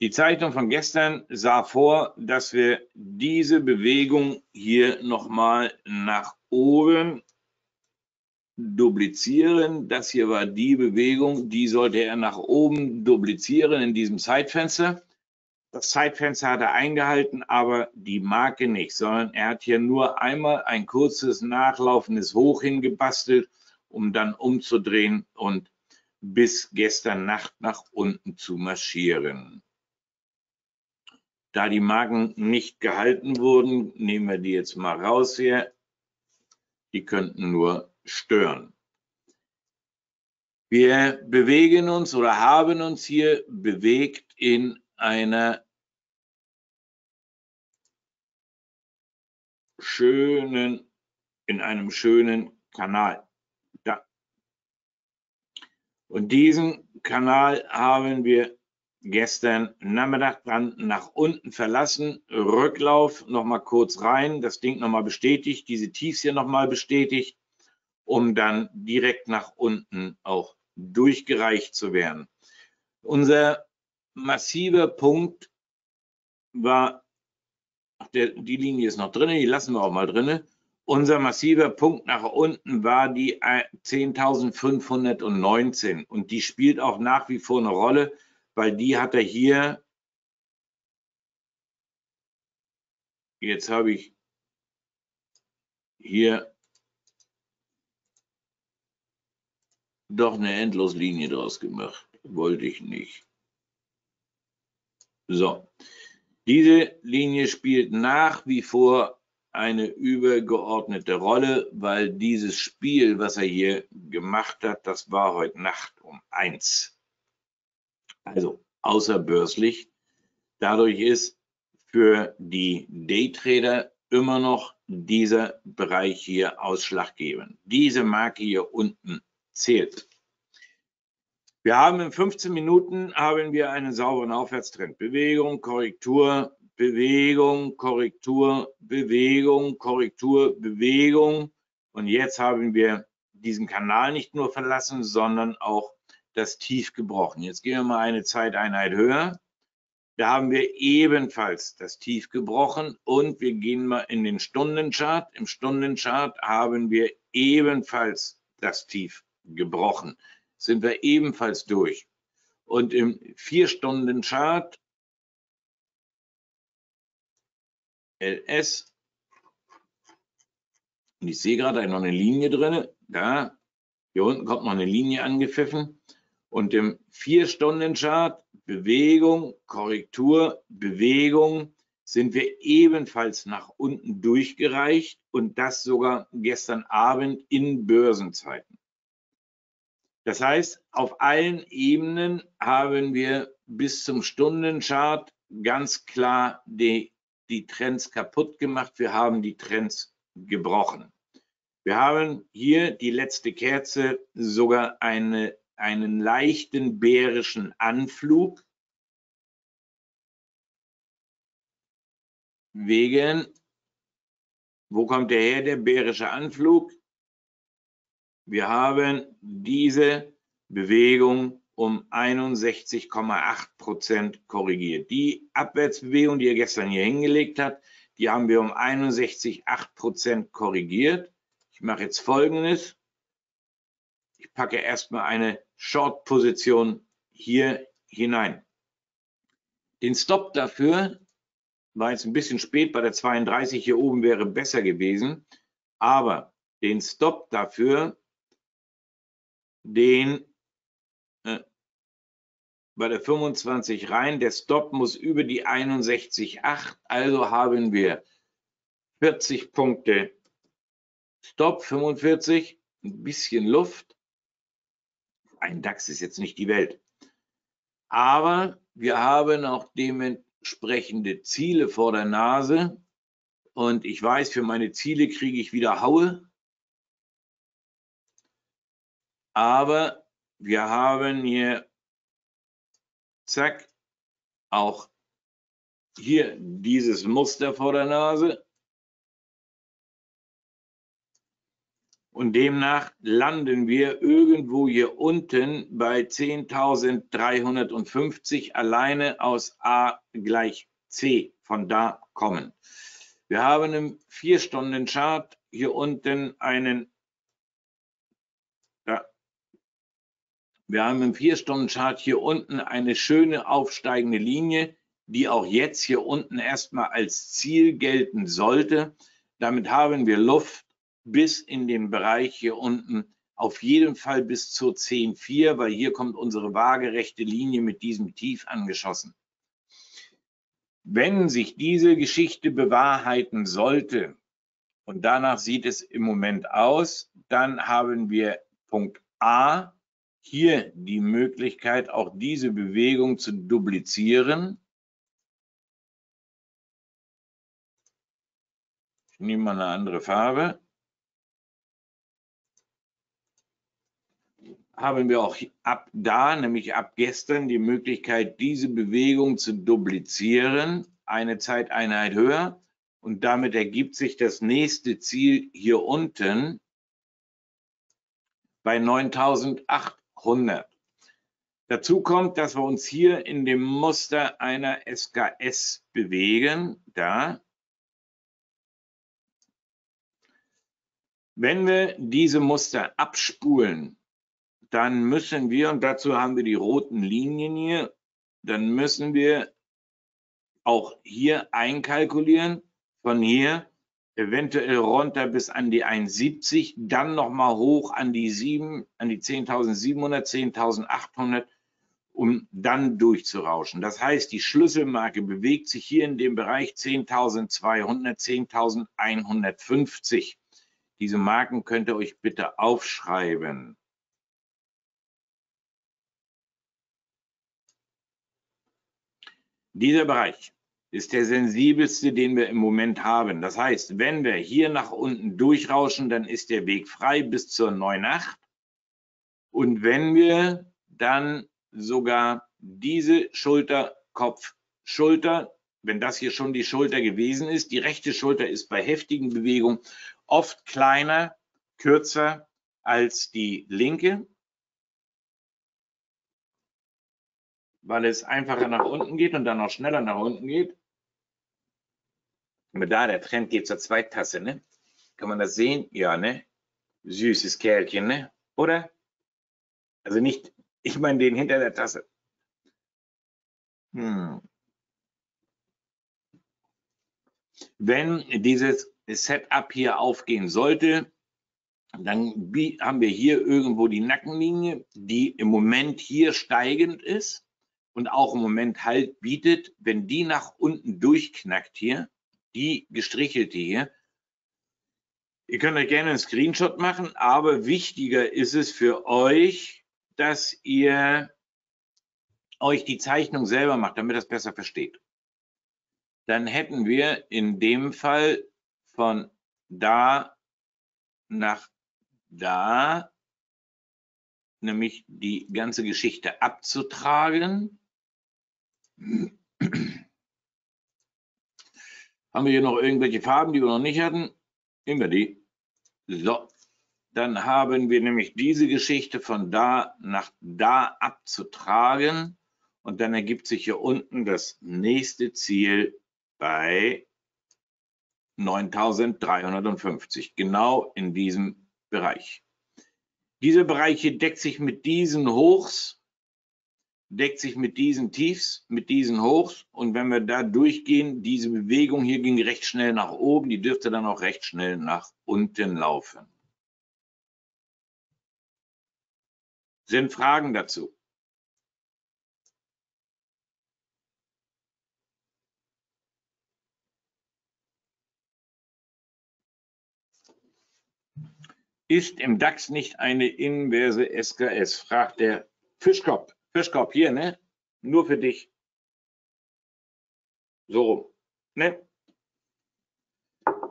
Die Zeichnung von gestern sah vor, dass wir diese Bewegung hier nochmal nach oben duplizieren. Das hier war die Bewegung, die sollte er nach oben duplizieren in diesem Zeitfenster. Das Zeitfenster hat er eingehalten, aber die Marke nicht, sondern er hat hier nur einmal ein kurzes nachlaufendes Hoch hingebastelt, um dann umzudrehen und bis gestern Nacht nach unten zu marschieren. Da die Marken nicht gehalten wurden, nehmen wir die jetzt mal raus hier. Die könnten nur stören. Wir bewegen uns oder haben uns hier bewegt in einer schönen, in einem schönen Kanal. Da. Und diesen Kanal haben wir gestern Nachmittag dann nach unten verlassen, Rücklauf nochmal kurz rein, das Ding nochmal bestätigt, diese Tiefs hier nochmal bestätigt, um dann direkt nach unten auch durchgereicht zu werden. Unser massiver Punkt war, der, die Linie ist noch drin, die lassen wir auch mal drin. Unser massiver Punkt nach unten war die 10.519 und die spielt auch nach wie vor eine Rolle, weil die hat er hier, jetzt habe ich hier doch eine Endloslinie draus gemacht. Wollte ich nicht. So, diese Linie spielt nach wie vor eine übergeordnete Rolle, weil dieses Spiel, was er hier gemacht hat, das war heute Nacht um eins. Also außerbörslich. Dadurch ist für die Daytrader immer noch dieser Bereich hier ausschlaggebend. Diese Marke hier unten zählt. Wir haben in 15 Minuten haben wir einen sauberen Aufwärtstrend. Bewegung, Korrektur, Bewegung, Korrektur, Bewegung, Korrektur, Bewegung. Und jetzt haben wir diesen Kanal nicht nur verlassen, sondern auch das Tief gebrochen. Jetzt gehen wir mal eine Zeiteinheit höher. Da haben wir ebenfalls das Tief gebrochen und wir gehen mal in den Stundenchart. Im Stundenchart haben wir ebenfalls das Tief gebrochen sind wir ebenfalls durch. Und im Vier-Stunden-Chart LS, und ich sehe gerade noch eine Linie drin, da, hier unten kommt noch eine Linie angepfiffen. Und im Vier-Stunden-Chart Bewegung, Korrektur, Bewegung sind wir ebenfalls nach unten durchgereicht und das sogar gestern Abend in Börsenzeiten. Das heißt, auf allen Ebenen haben wir bis zum Stundenchart ganz klar die, die Trends kaputt gemacht. Wir haben die Trends gebrochen. Wir haben hier die letzte Kerze sogar eine, einen leichten bärischen Anflug wegen, wo kommt der her, der bärische Anflug? Wir haben diese Bewegung um 61,8 Prozent korrigiert. Die Abwärtsbewegung, die er gestern hier hingelegt hat, die haben wir um 61,8 Prozent korrigiert. Ich mache jetzt Folgendes. Ich packe erstmal eine Short-Position hier hinein. Den Stop dafür war jetzt ein bisschen spät bei der 32 hier oben wäre besser gewesen, aber den Stop dafür, den äh, bei der 25 rein, der Stop muss über die 61,8, also haben wir 40 Punkte Stop, 45, ein bisschen Luft. Ein DAX ist jetzt nicht die Welt. Aber wir haben auch dementsprechende Ziele vor der Nase. Und ich weiß, für meine Ziele kriege ich wieder Haue. Aber wir haben hier, zack, auch hier dieses Muster vor der Nase. Und demnach landen wir irgendwo hier unten bei 10.350 alleine aus A gleich C von da kommen. Wir haben im 4-Stunden-Chart hier unten einen, wir haben im 4-Stunden-Chart hier unten eine schöne aufsteigende Linie, die auch jetzt hier unten erstmal als Ziel gelten sollte. Damit haben wir Luft bis in den Bereich hier unten, auf jeden Fall bis zur 10,4, weil hier kommt unsere waagerechte Linie mit diesem Tief angeschossen. Wenn sich diese Geschichte bewahrheiten sollte, und danach sieht es im Moment aus, dann haben wir Punkt A, hier die Möglichkeit, auch diese Bewegung zu duplizieren. Ich nehme mal eine andere Farbe. haben wir auch ab da, nämlich ab gestern, die Möglichkeit, diese Bewegung zu duplizieren, eine Zeiteinheit höher. Und damit ergibt sich das nächste Ziel hier unten bei 9800. Dazu kommt, dass wir uns hier in dem Muster einer SKS bewegen. Da. Wenn wir diese Muster abspulen, dann müssen wir, und dazu haben wir die roten Linien hier, dann müssen wir auch hier einkalkulieren, von hier eventuell runter bis an die 1,70, dann nochmal hoch an die 7, an die 10.700, 10.800, um dann durchzurauschen. Das heißt, die Schlüsselmarke bewegt sich hier in dem Bereich 10.200, 10.150. Diese Marken könnt ihr euch bitte aufschreiben. Dieser Bereich ist der sensibelste, den wir im Moment haben. Das heißt, wenn wir hier nach unten durchrauschen, dann ist der Weg frei bis zur 9,8. Und wenn wir dann sogar diese Schulter, Kopf, Schulter, wenn das hier schon die Schulter gewesen ist, die rechte Schulter ist bei heftigen Bewegungen oft kleiner, kürzer als die linke. weil es einfacher nach unten geht und dann auch schneller nach unten geht. Aber da, der Trend geht zur Zweitasse, ne? Kann man das sehen? Ja, ne? Süßes Kerlchen, ne? Oder? Also nicht, ich meine den hinter der Tasse. Hm. Wenn dieses Setup hier aufgehen sollte, dann haben wir hier irgendwo die Nackenlinie, die im Moment hier steigend ist und auch im Moment Halt bietet, wenn die nach unten durchknackt hier, die gestrichelte hier, ihr könnt euch gerne einen Screenshot machen, aber wichtiger ist es für euch, dass ihr euch die Zeichnung selber macht, damit das besser versteht. Dann hätten wir in dem Fall von da nach da, nämlich die ganze Geschichte abzutragen haben wir hier noch irgendwelche Farben, die wir noch nicht hatten? Wir die. So, dann haben wir nämlich diese Geschichte von da nach da abzutragen. Und dann ergibt sich hier unten das nächste Ziel bei 9350, genau in diesem Bereich. Dieser Bereich hier deckt sich mit diesen Hochs deckt sich mit diesen Tiefs, mit diesen Hochs. Und wenn wir da durchgehen, diese Bewegung hier ging recht schnell nach oben, die dürfte dann auch recht schnell nach unten laufen. Sind Fragen dazu? Ist im DAX nicht eine inverse SKS? fragt der Fischkopf. Fischkopf hier, ne? Nur für dich. So rum. Ne?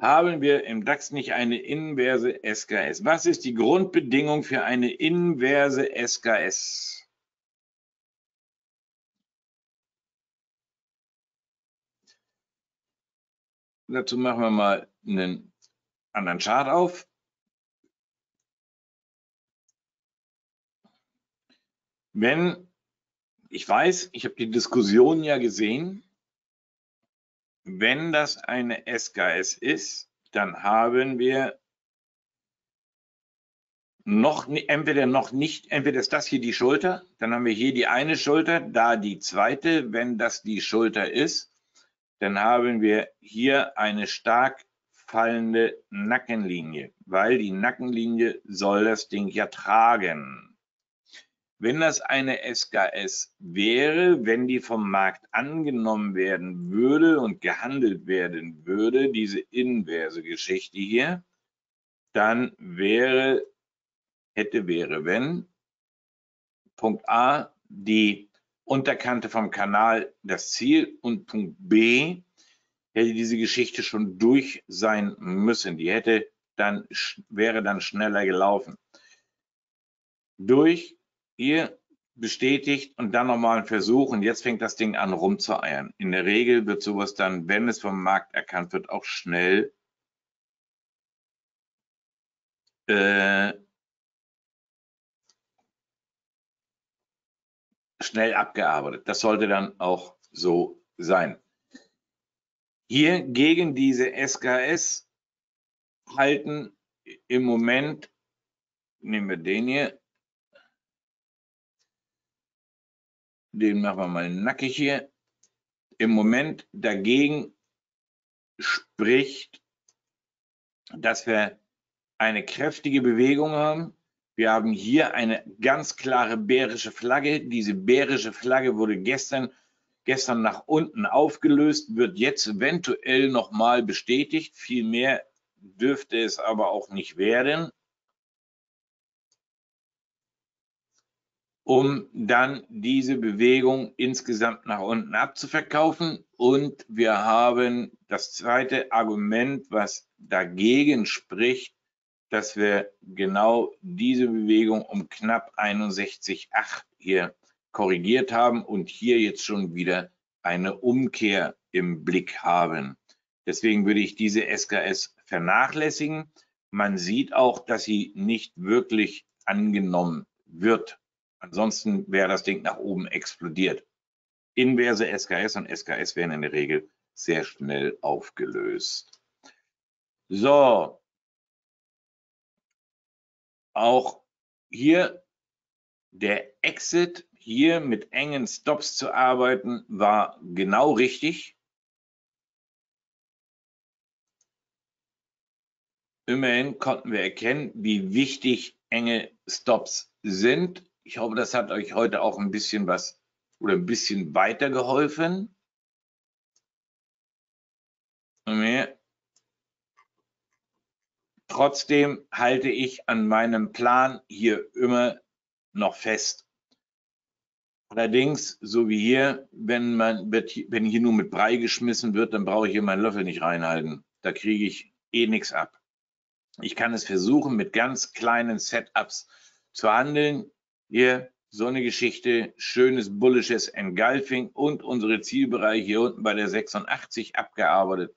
Haben wir im DAX nicht eine inverse SKS? Was ist die Grundbedingung für eine inverse SKS? Dazu machen wir mal einen anderen Chart auf. Wenn, ich weiß, ich habe die Diskussion ja gesehen, wenn das eine SKS ist, dann haben wir noch entweder noch nicht, entweder ist das hier die Schulter, dann haben wir hier die eine Schulter, da die zweite. Wenn das die Schulter ist, dann haben wir hier eine stark fallende Nackenlinie, weil die Nackenlinie soll das Ding ja tragen. Wenn das eine SKS wäre, wenn die vom Markt angenommen werden würde und gehandelt werden würde, diese inverse Geschichte hier, dann wäre, hätte, wäre, wenn, Punkt A, die Unterkante vom Kanal das Ziel und Punkt B, hätte diese Geschichte schon durch sein müssen. Die hätte dann, wäre dann schneller gelaufen. Durch hier bestätigt und dann nochmal ein Versuch und jetzt fängt das Ding an rumzueiern. In der Regel wird sowas dann, wenn es vom Markt erkannt wird, auch schnell äh, schnell abgearbeitet. Das sollte dann auch so sein. Hier gegen diese SKS halten im Moment, nehmen wir den hier, Den machen wir mal nackig hier. Im Moment dagegen spricht, dass wir eine kräftige Bewegung haben. Wir haben hier eine ganz klare bärische Flagge. Diese bärische Flagge wurde gestern, gestern nach unten aufgelöst, wird jetzt eventuell nochmal bestätigt. Viel mehr dürfte es aber auch nicht werden. Um dann diese Bewegung insgesamt nach unten abzuverkaufen. Und wir haben das zweite Argument, was dagegen spricht, dass wir genau diese Bewegung um knapp 61,8 hier korrigiert haben und hier jetzt schon wieder eine Umkehr im Blick haben. Deswegen würde ich diese SKS vernachlässigen. Man sieht auch, dass sie nicht wirklich angenommen wird. Ansonsten wäre das Ding nach oben explodiert. Inverse SKS und SKS werden in der Regel sehr schnell aufgelöst. So. Auch hier der Exit, hier mit engen Stops zu arbeiten, war genau richtig. Immerhin konnten wir erkennen, wie wichtig enge Stops sind ich hoffe, das hat euch heute auch ein bisschen was oder ein bisschen weitergeholfen. Trotzdem halte ich an meinem Plan hier immer noch fest. Allerdings, so wie hier, wenn man wenn hier nur mit Brei geschmissen wird, dann brauche ich hier meinen Löffel nicht reinhalten. Da kriege ich eh nichts ab. Ich kann es versuchen, mit ganz kleinen Setups zu handeln. Hier so eine Geschichte, schönes bullisches Engulfing und unsere Zielbereiche hier unten bei der 86 abgearbeitet.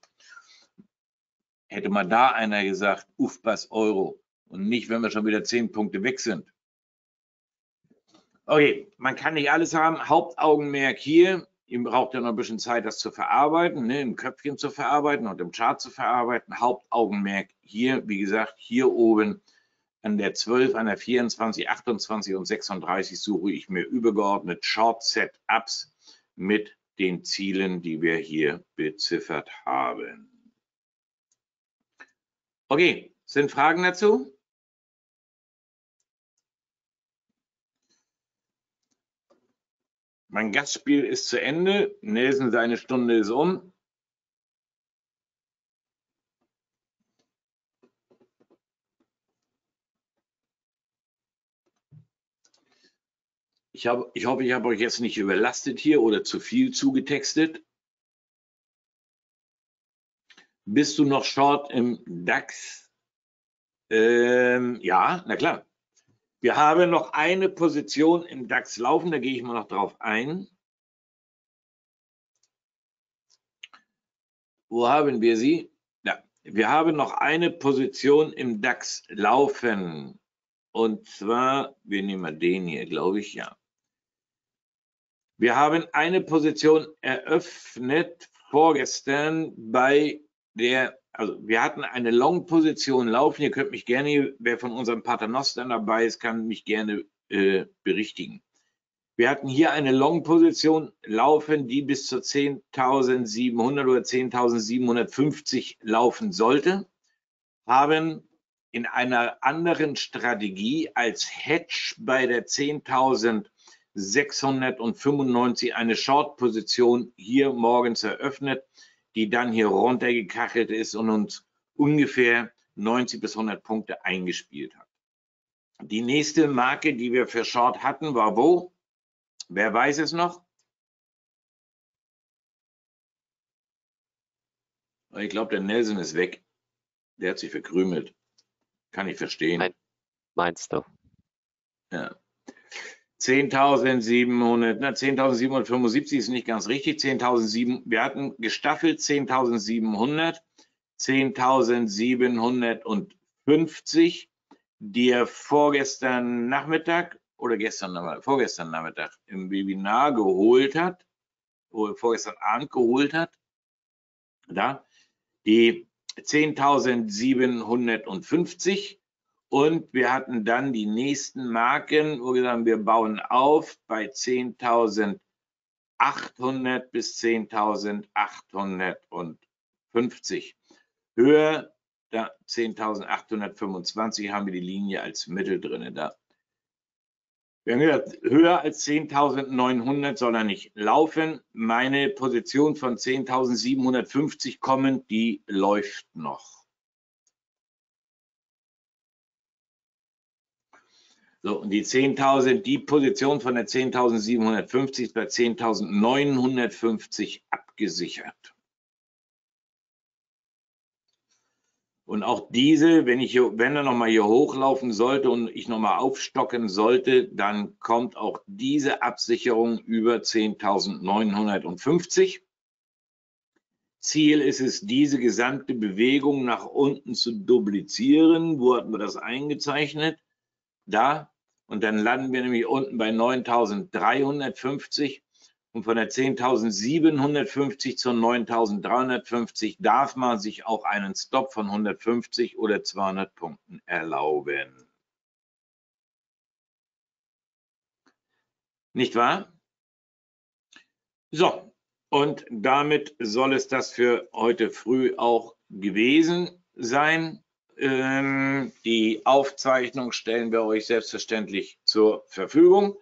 Hätte mal da einer gesagt, uff, was Euro und nicht, wenn wir schon wieder 10 Punkte weg sind. Okay, man kann nicht alles haben. Hauptaugenmerk hier. Ihr braucht ja noch ein bisschen Zeit, das zu verarbeiten, ne, im Köpfchen zu verarbeiten und im Chart zu verarbeiten. Hauptaugenmerk hier, wie gesagt, hier oben an der 12, an der 24, 28 und 36 suche ich mir übergeordnet Short Setups mit den Zielen, die wir hier beziffert haben. Okay, sind Fragen dazu? Mein Gastspiel ist zu Ende. Nelson, seine Stunde ist um. Ich, hab, ich hoffe, ich habe euch jetzt nicht überlastet hier oder zu viel zugetextet. Bist du noch short im DAX? Ähm, ja, na klar. Wir haben noch eine Position im DAX laufen, da gehe ich mal noch drauf ein. Wo haben wir sie? Ja, wir haben noch eine Position im DAX laufen. Und zwar, wir nehmen mal den hier, glaube ich, ja. Wir haben eine Position eröffnet vorgestern bei der, also wir hatten eine Long-Position laufen. Ihr könnt mich gerne, wer von unseren Paternostern dabei ist, kann mich gerne äh, berichtigen. Wir hatten hier eine Long-Position laufen, die bis zu 10.700 oder 10.750 laufen sollte, haben in einer anderen Strategie als Hedge bei der 10.695 eine Short-Position hier morgens eröffnet die dann hier runtergekachelt ist und uns ungefähr 90 bis 100 Punkte eingespielt hat. Die nächste Marke, die wir für Short hatten, war wo? Wer weiß es noch? Ich glaube, der Nelson ist weg. Der hat sich verkrümelt. Kann ich verstehen. Meinst du? Ja. 10.700, 10.775 ist nicht ganz richtig. 10.007, wir hatten gestaffelt 10.700, 10.750, die er vorgestern Nachmittag oder gestern, vorgestern Nachmittag im Webinar geholt hat, oder vorgestern Abend geholt hat. Da, die 10.750 und wir hatten dann die nächsten Marken, wo wir sagen, wir bauen auf bei 10.800 bis 10.850. Höher, da 10.825 haben wir die Linie als Mittel drin. Da. Wir haben gesagt, höher als 10.900 soll er nicht laufen. Meine Position von 10.750 kommen, die läuft noch. So, und die 10.000, die Position von der 10.750 ist bei 10.950 abgesichert. Und auch diese, wenn ich hier, wenn er nochmal hier hochlaufen sollte und ich nochmal aufstocken sollte, dann kommt auch diese Absicherung über 10.950. Ziel ist es, diese gesamte Bewegung nach unten zu duplizieren. Wo hatten wir das eingezeichnet? Da und dann landen wir nämlich unten bei 9.350 und von der 10.750 zu 9.350 darf man sich auch einen Stop von 150 oder 200 Punkten erlauben. Nicht wahr? So, und damit soll es das für heute früh auch gewesen sein. Ähm, die Aufzeichnung stellen wir euch selbstverständlich zur Verfügung.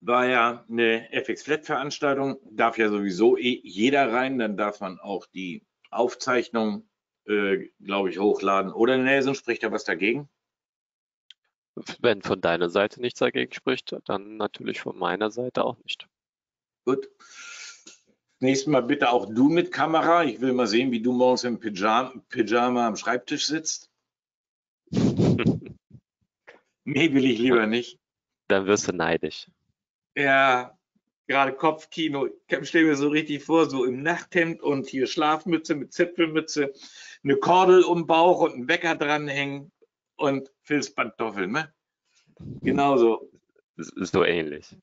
War ja eine FX-Flat-Veranstaltung, darf ja sowieso eh jeder rein, dann darf man auch die Aufzeichnung, äh, glaube ich, hochladen. Oder Nelson, spricht da was dagegen? Wenn von deiner Seite nichts dagegen spricht, dann natürlich von meiner Seite auch nicht. Gut. Nächstes Mal bitte auch du mit Kamera. Ich will mal sehen, wie du morgens im Pyjama, Pyjama am Schreibtisch sitzt. (laughs) nee, will ich lieber nicht. Dann wirst du neidisch. Ja, gerade Kopfkino. Ich stelle mir so richtig vor, so im Nachthemd und hier Schlafmütze mit Zipfelmütze, eine Kordel um den Bauch und einen Wecker dranhängen und Filzpantoffeln, ne? Genauso. So ähnlich.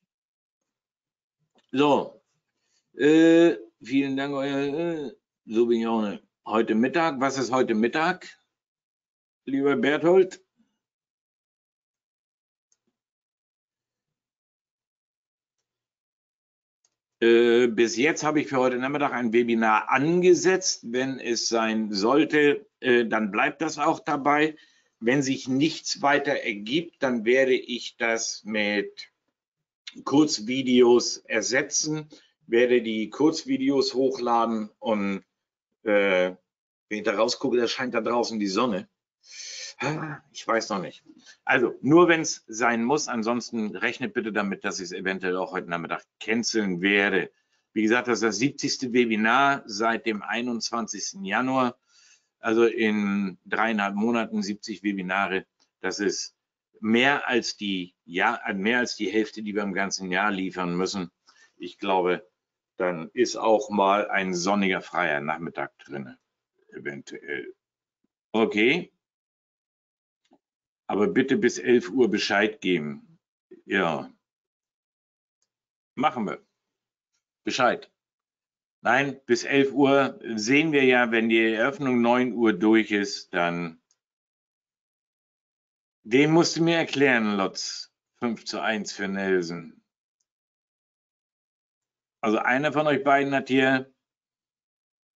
So, äh, vielen Dank, euer, äh, so bin ich auch ne. Heute Mittag, was ist heute Mittag? lieber Berthold? Äh, bis jetzt habe ich für heute Nachmittag ein Webinar angesetzt. Wenn es sein sollte, äh, dann bleibt das auch dabei. Wenn sich nichts weiter ergibt, dann werde ich das mit Kurzvideos ersetzen, werde die Kurzvideos hochladen und äh, wenn ich da rausgucke, da scheint da draußen die Sonne. Ich weiß noch nicht. Also nur wenn es sein muss, ansonsten rechnet bitte damit, dass ich es eventuell auch heute Nachmittag canceln werde. Wie gesagt, das ist das 70. Webinar seit dem 21. Januar. Also in dreieinhalb Monaten 70 Webinare. Das ist mehr als die, ja, mehr als die Hälfte, die wir im ganzen Jahr liefern müssen. Ich glaube, dann ist auch mal ein sonniger freier Nachmittag drin, eventuell. Okay, aber bitte bis 11 Uhr Bescheid geben. Ja. Machen wir. Bescheid. Nein, bis 11 Uhr sehen wir ja, wenn die Eröffnung 9 Uhr durch ist, dann. Den musst du mir erklären, Lotz. 5 zu 1 für Nelson. Also einer von euch beiden hat hier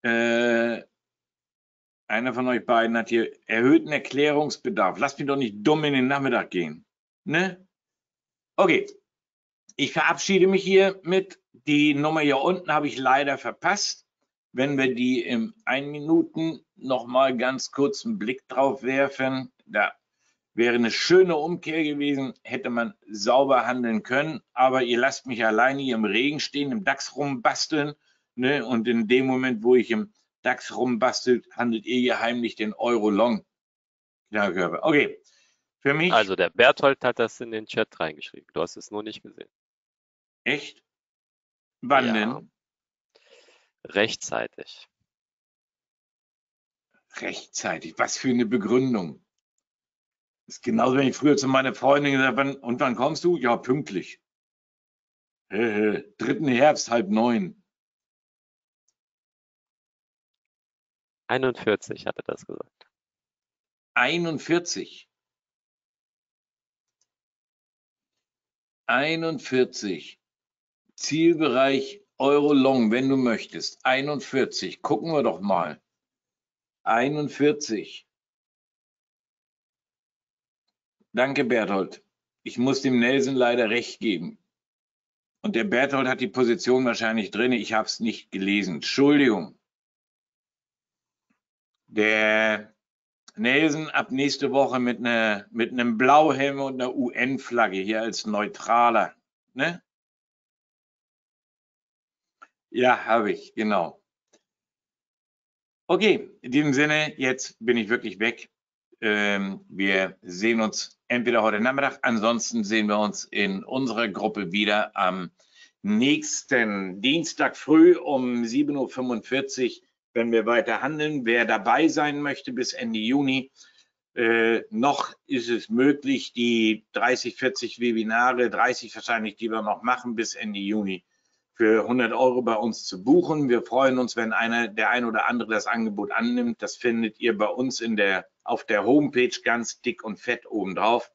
äh, einer von euch beiden hat hier erhöhten Erklärungsbedarf. Lasst mich doch nicht dumm in den Nachmittag gehen. Ne? Okay. Ich verabschiede mich hier mit. Die Nummer hier unten habe ich leider verpasst. Wenn wir die in ein Minuten noch mal ganz kurz einen Blick drauf werfen, da wäre eine schöne Umkehr gewesen, hätte man sauber handeln können. Aber ihr lasst mich alleine hier im Regen stehen, im DAX rumbasteln. Ne? Und in dem Moment, wo ich im DAX rumbastelt, handelt ihr hier heimlich den Euro Long. Knallkörper. Okay. Für mich. Also der Berthold hat das in den Chat reingeschrieben. Du hast es nur nicht gesehen. Echt? Wann ja. denn? Rechtzeitig. Rechtzeitig. Was für eine Begründung. Das ist genauso, wenn ich früher zu meiner Freundin gesagt habe, und wann kommst du? Ja, pünktlich. Äh, dritten Herbst, halb neun. 41 hat er das gesagt. 41. 41. Zielbereich Euro Long, wenn du möchtest. 41. Gucken wir doch mal. 41. Danke, Berthold. Ich muss dem Nelson leider recht geben. Und der Berthold hat die Position wahrscheinlich drin. Ich habe es nicht gelesen. Entschuldigung der Nelson ab nächste Woche mit, ne, mit einem Blauhelm und einer UN-Flagge hier als Neutraler. Ne? Ja, habe ich, genau. Okay, in diesem Sinne, jetzt bin ich wirklich weg. Ähm, wir sehen uns entweder heute Nachmittag, ansonsten sehen wir uns in unserer Gruppe wieder am nächsten Dienstag früh um 7.45 Uhr wenn wir weiter handeln. Wer dabei sein möchte bis Ende Juni, äh, noch ist es möglich, die 30, 40 Webinare, 30 wahrscheinlich, die wir noch machen bis Ende Juni, für 100 Euro bei uns zu buchen. Wir freuen uns, wenn einer, der ein oder andere das Angebot annimmt. Das findet ihr bei uns in der, auf der Homepage ganz dick und fett oben drauf.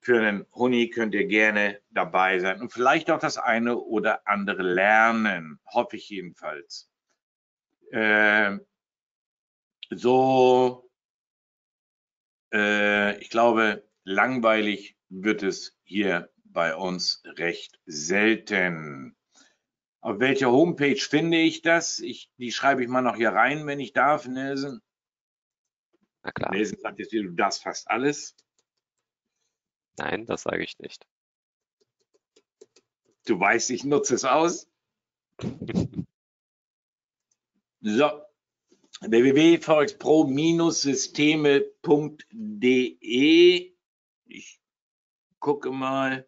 Für einen Huni könnt ihr gerne dabei sein und vielleicht auch das eine oder andere lernen, hoffe ich jedenfalls äh, so, äh, ich glaube, langweilig wird es hier bei uns recht selten. Auf welcher Homepage finde ich das? Ich, die schreibe ich mal noch hier rein, wenn ich darf, Nelson. Na klar. Nelson sagt jetzt, du darfst fast alles. Nein, das sage ich nicht. Du weißt, ich nutze es aus. (laughs) So, www.forexpro-systeme.de. Ich gucke mal.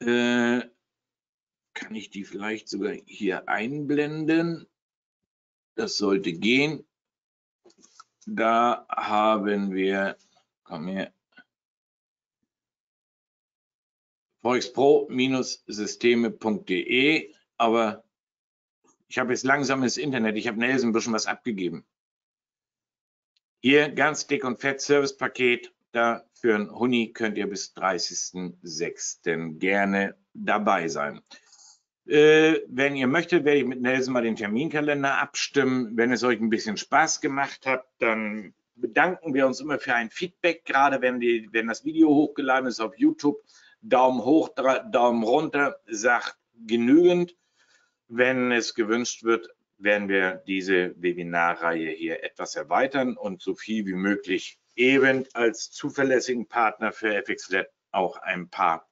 Äh, kann ich die vielleicht sogar hier einblenden? Das sollte gehen. Da haben wir, komm her, forexpro-systeme.de, aber ich habe jetzt langsames Internet. Ich habe Nelson ein bisschen was abgegeben. Hier ganz dick und fett Servicepaket. Da für ein Huni könnt ihr bis 30.06. gerne dabei sein. Äh, wenn ihr möchtet, werde ich mit Nelson mal den Terminkalender abstimmen. Wenn es euch ein bisschen Spaß gemacht hat, dann bedanken wir uns immer für ein Feedback, gerade wenn, die, wenn das Video hochgeladen ist auf YouTube. Daumen hoch, Daumen runter, sagt genügend. Wenn es gewünscht wird, werden wir diese Webinarreihe hier etwas erweitern und so viel wie möglich eben als zuverlässigen Partner für FXLab auch ein paar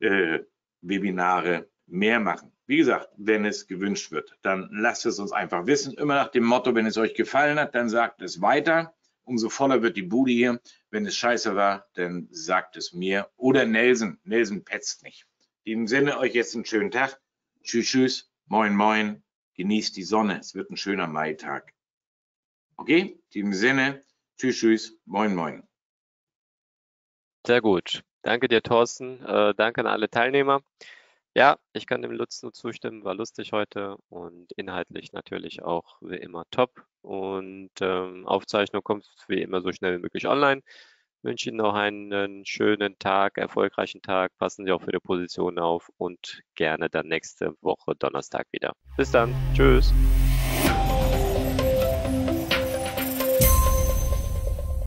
äh, Webinare mehr machen. Wie gesagt, wenn es gewünscht wird, dann lasst es uns einfach wissen. Immer nach dem Motto, wenn es euch gefallen hat, dann sagt es weiter. Umso voller wird die Bude hier. Wenn es scheiße war, dann sagt es mir oder Nelson. Nelson petzt nicht. In diesem Sinne euch jetzt einen schönen Tag. Tschüss, tschüss, moin, moin. Genießt die Sonne. Es wird ein schöner Maitag. Okay? In diesem Sinne, tschüss, tschüss, moin, moin. Sehr gut. Danke dir, Thorsten. Äh, danke an alle Teilnehmer. Ja, ich kann dem Lutz nur zustimmen, war lustig heute und inhaltlich natürlich auch wie immer top. Und ähm, Aufzeichnung kommt wie immer so schnell wie möglich online. Ich wünsche Ihnen noch einen schönen Tag, erfolgreichen Tag. Passen Sie auch für die Position auf und gerne dann nächste Woche Donnerstag wieder. Bis dann. Tschüss.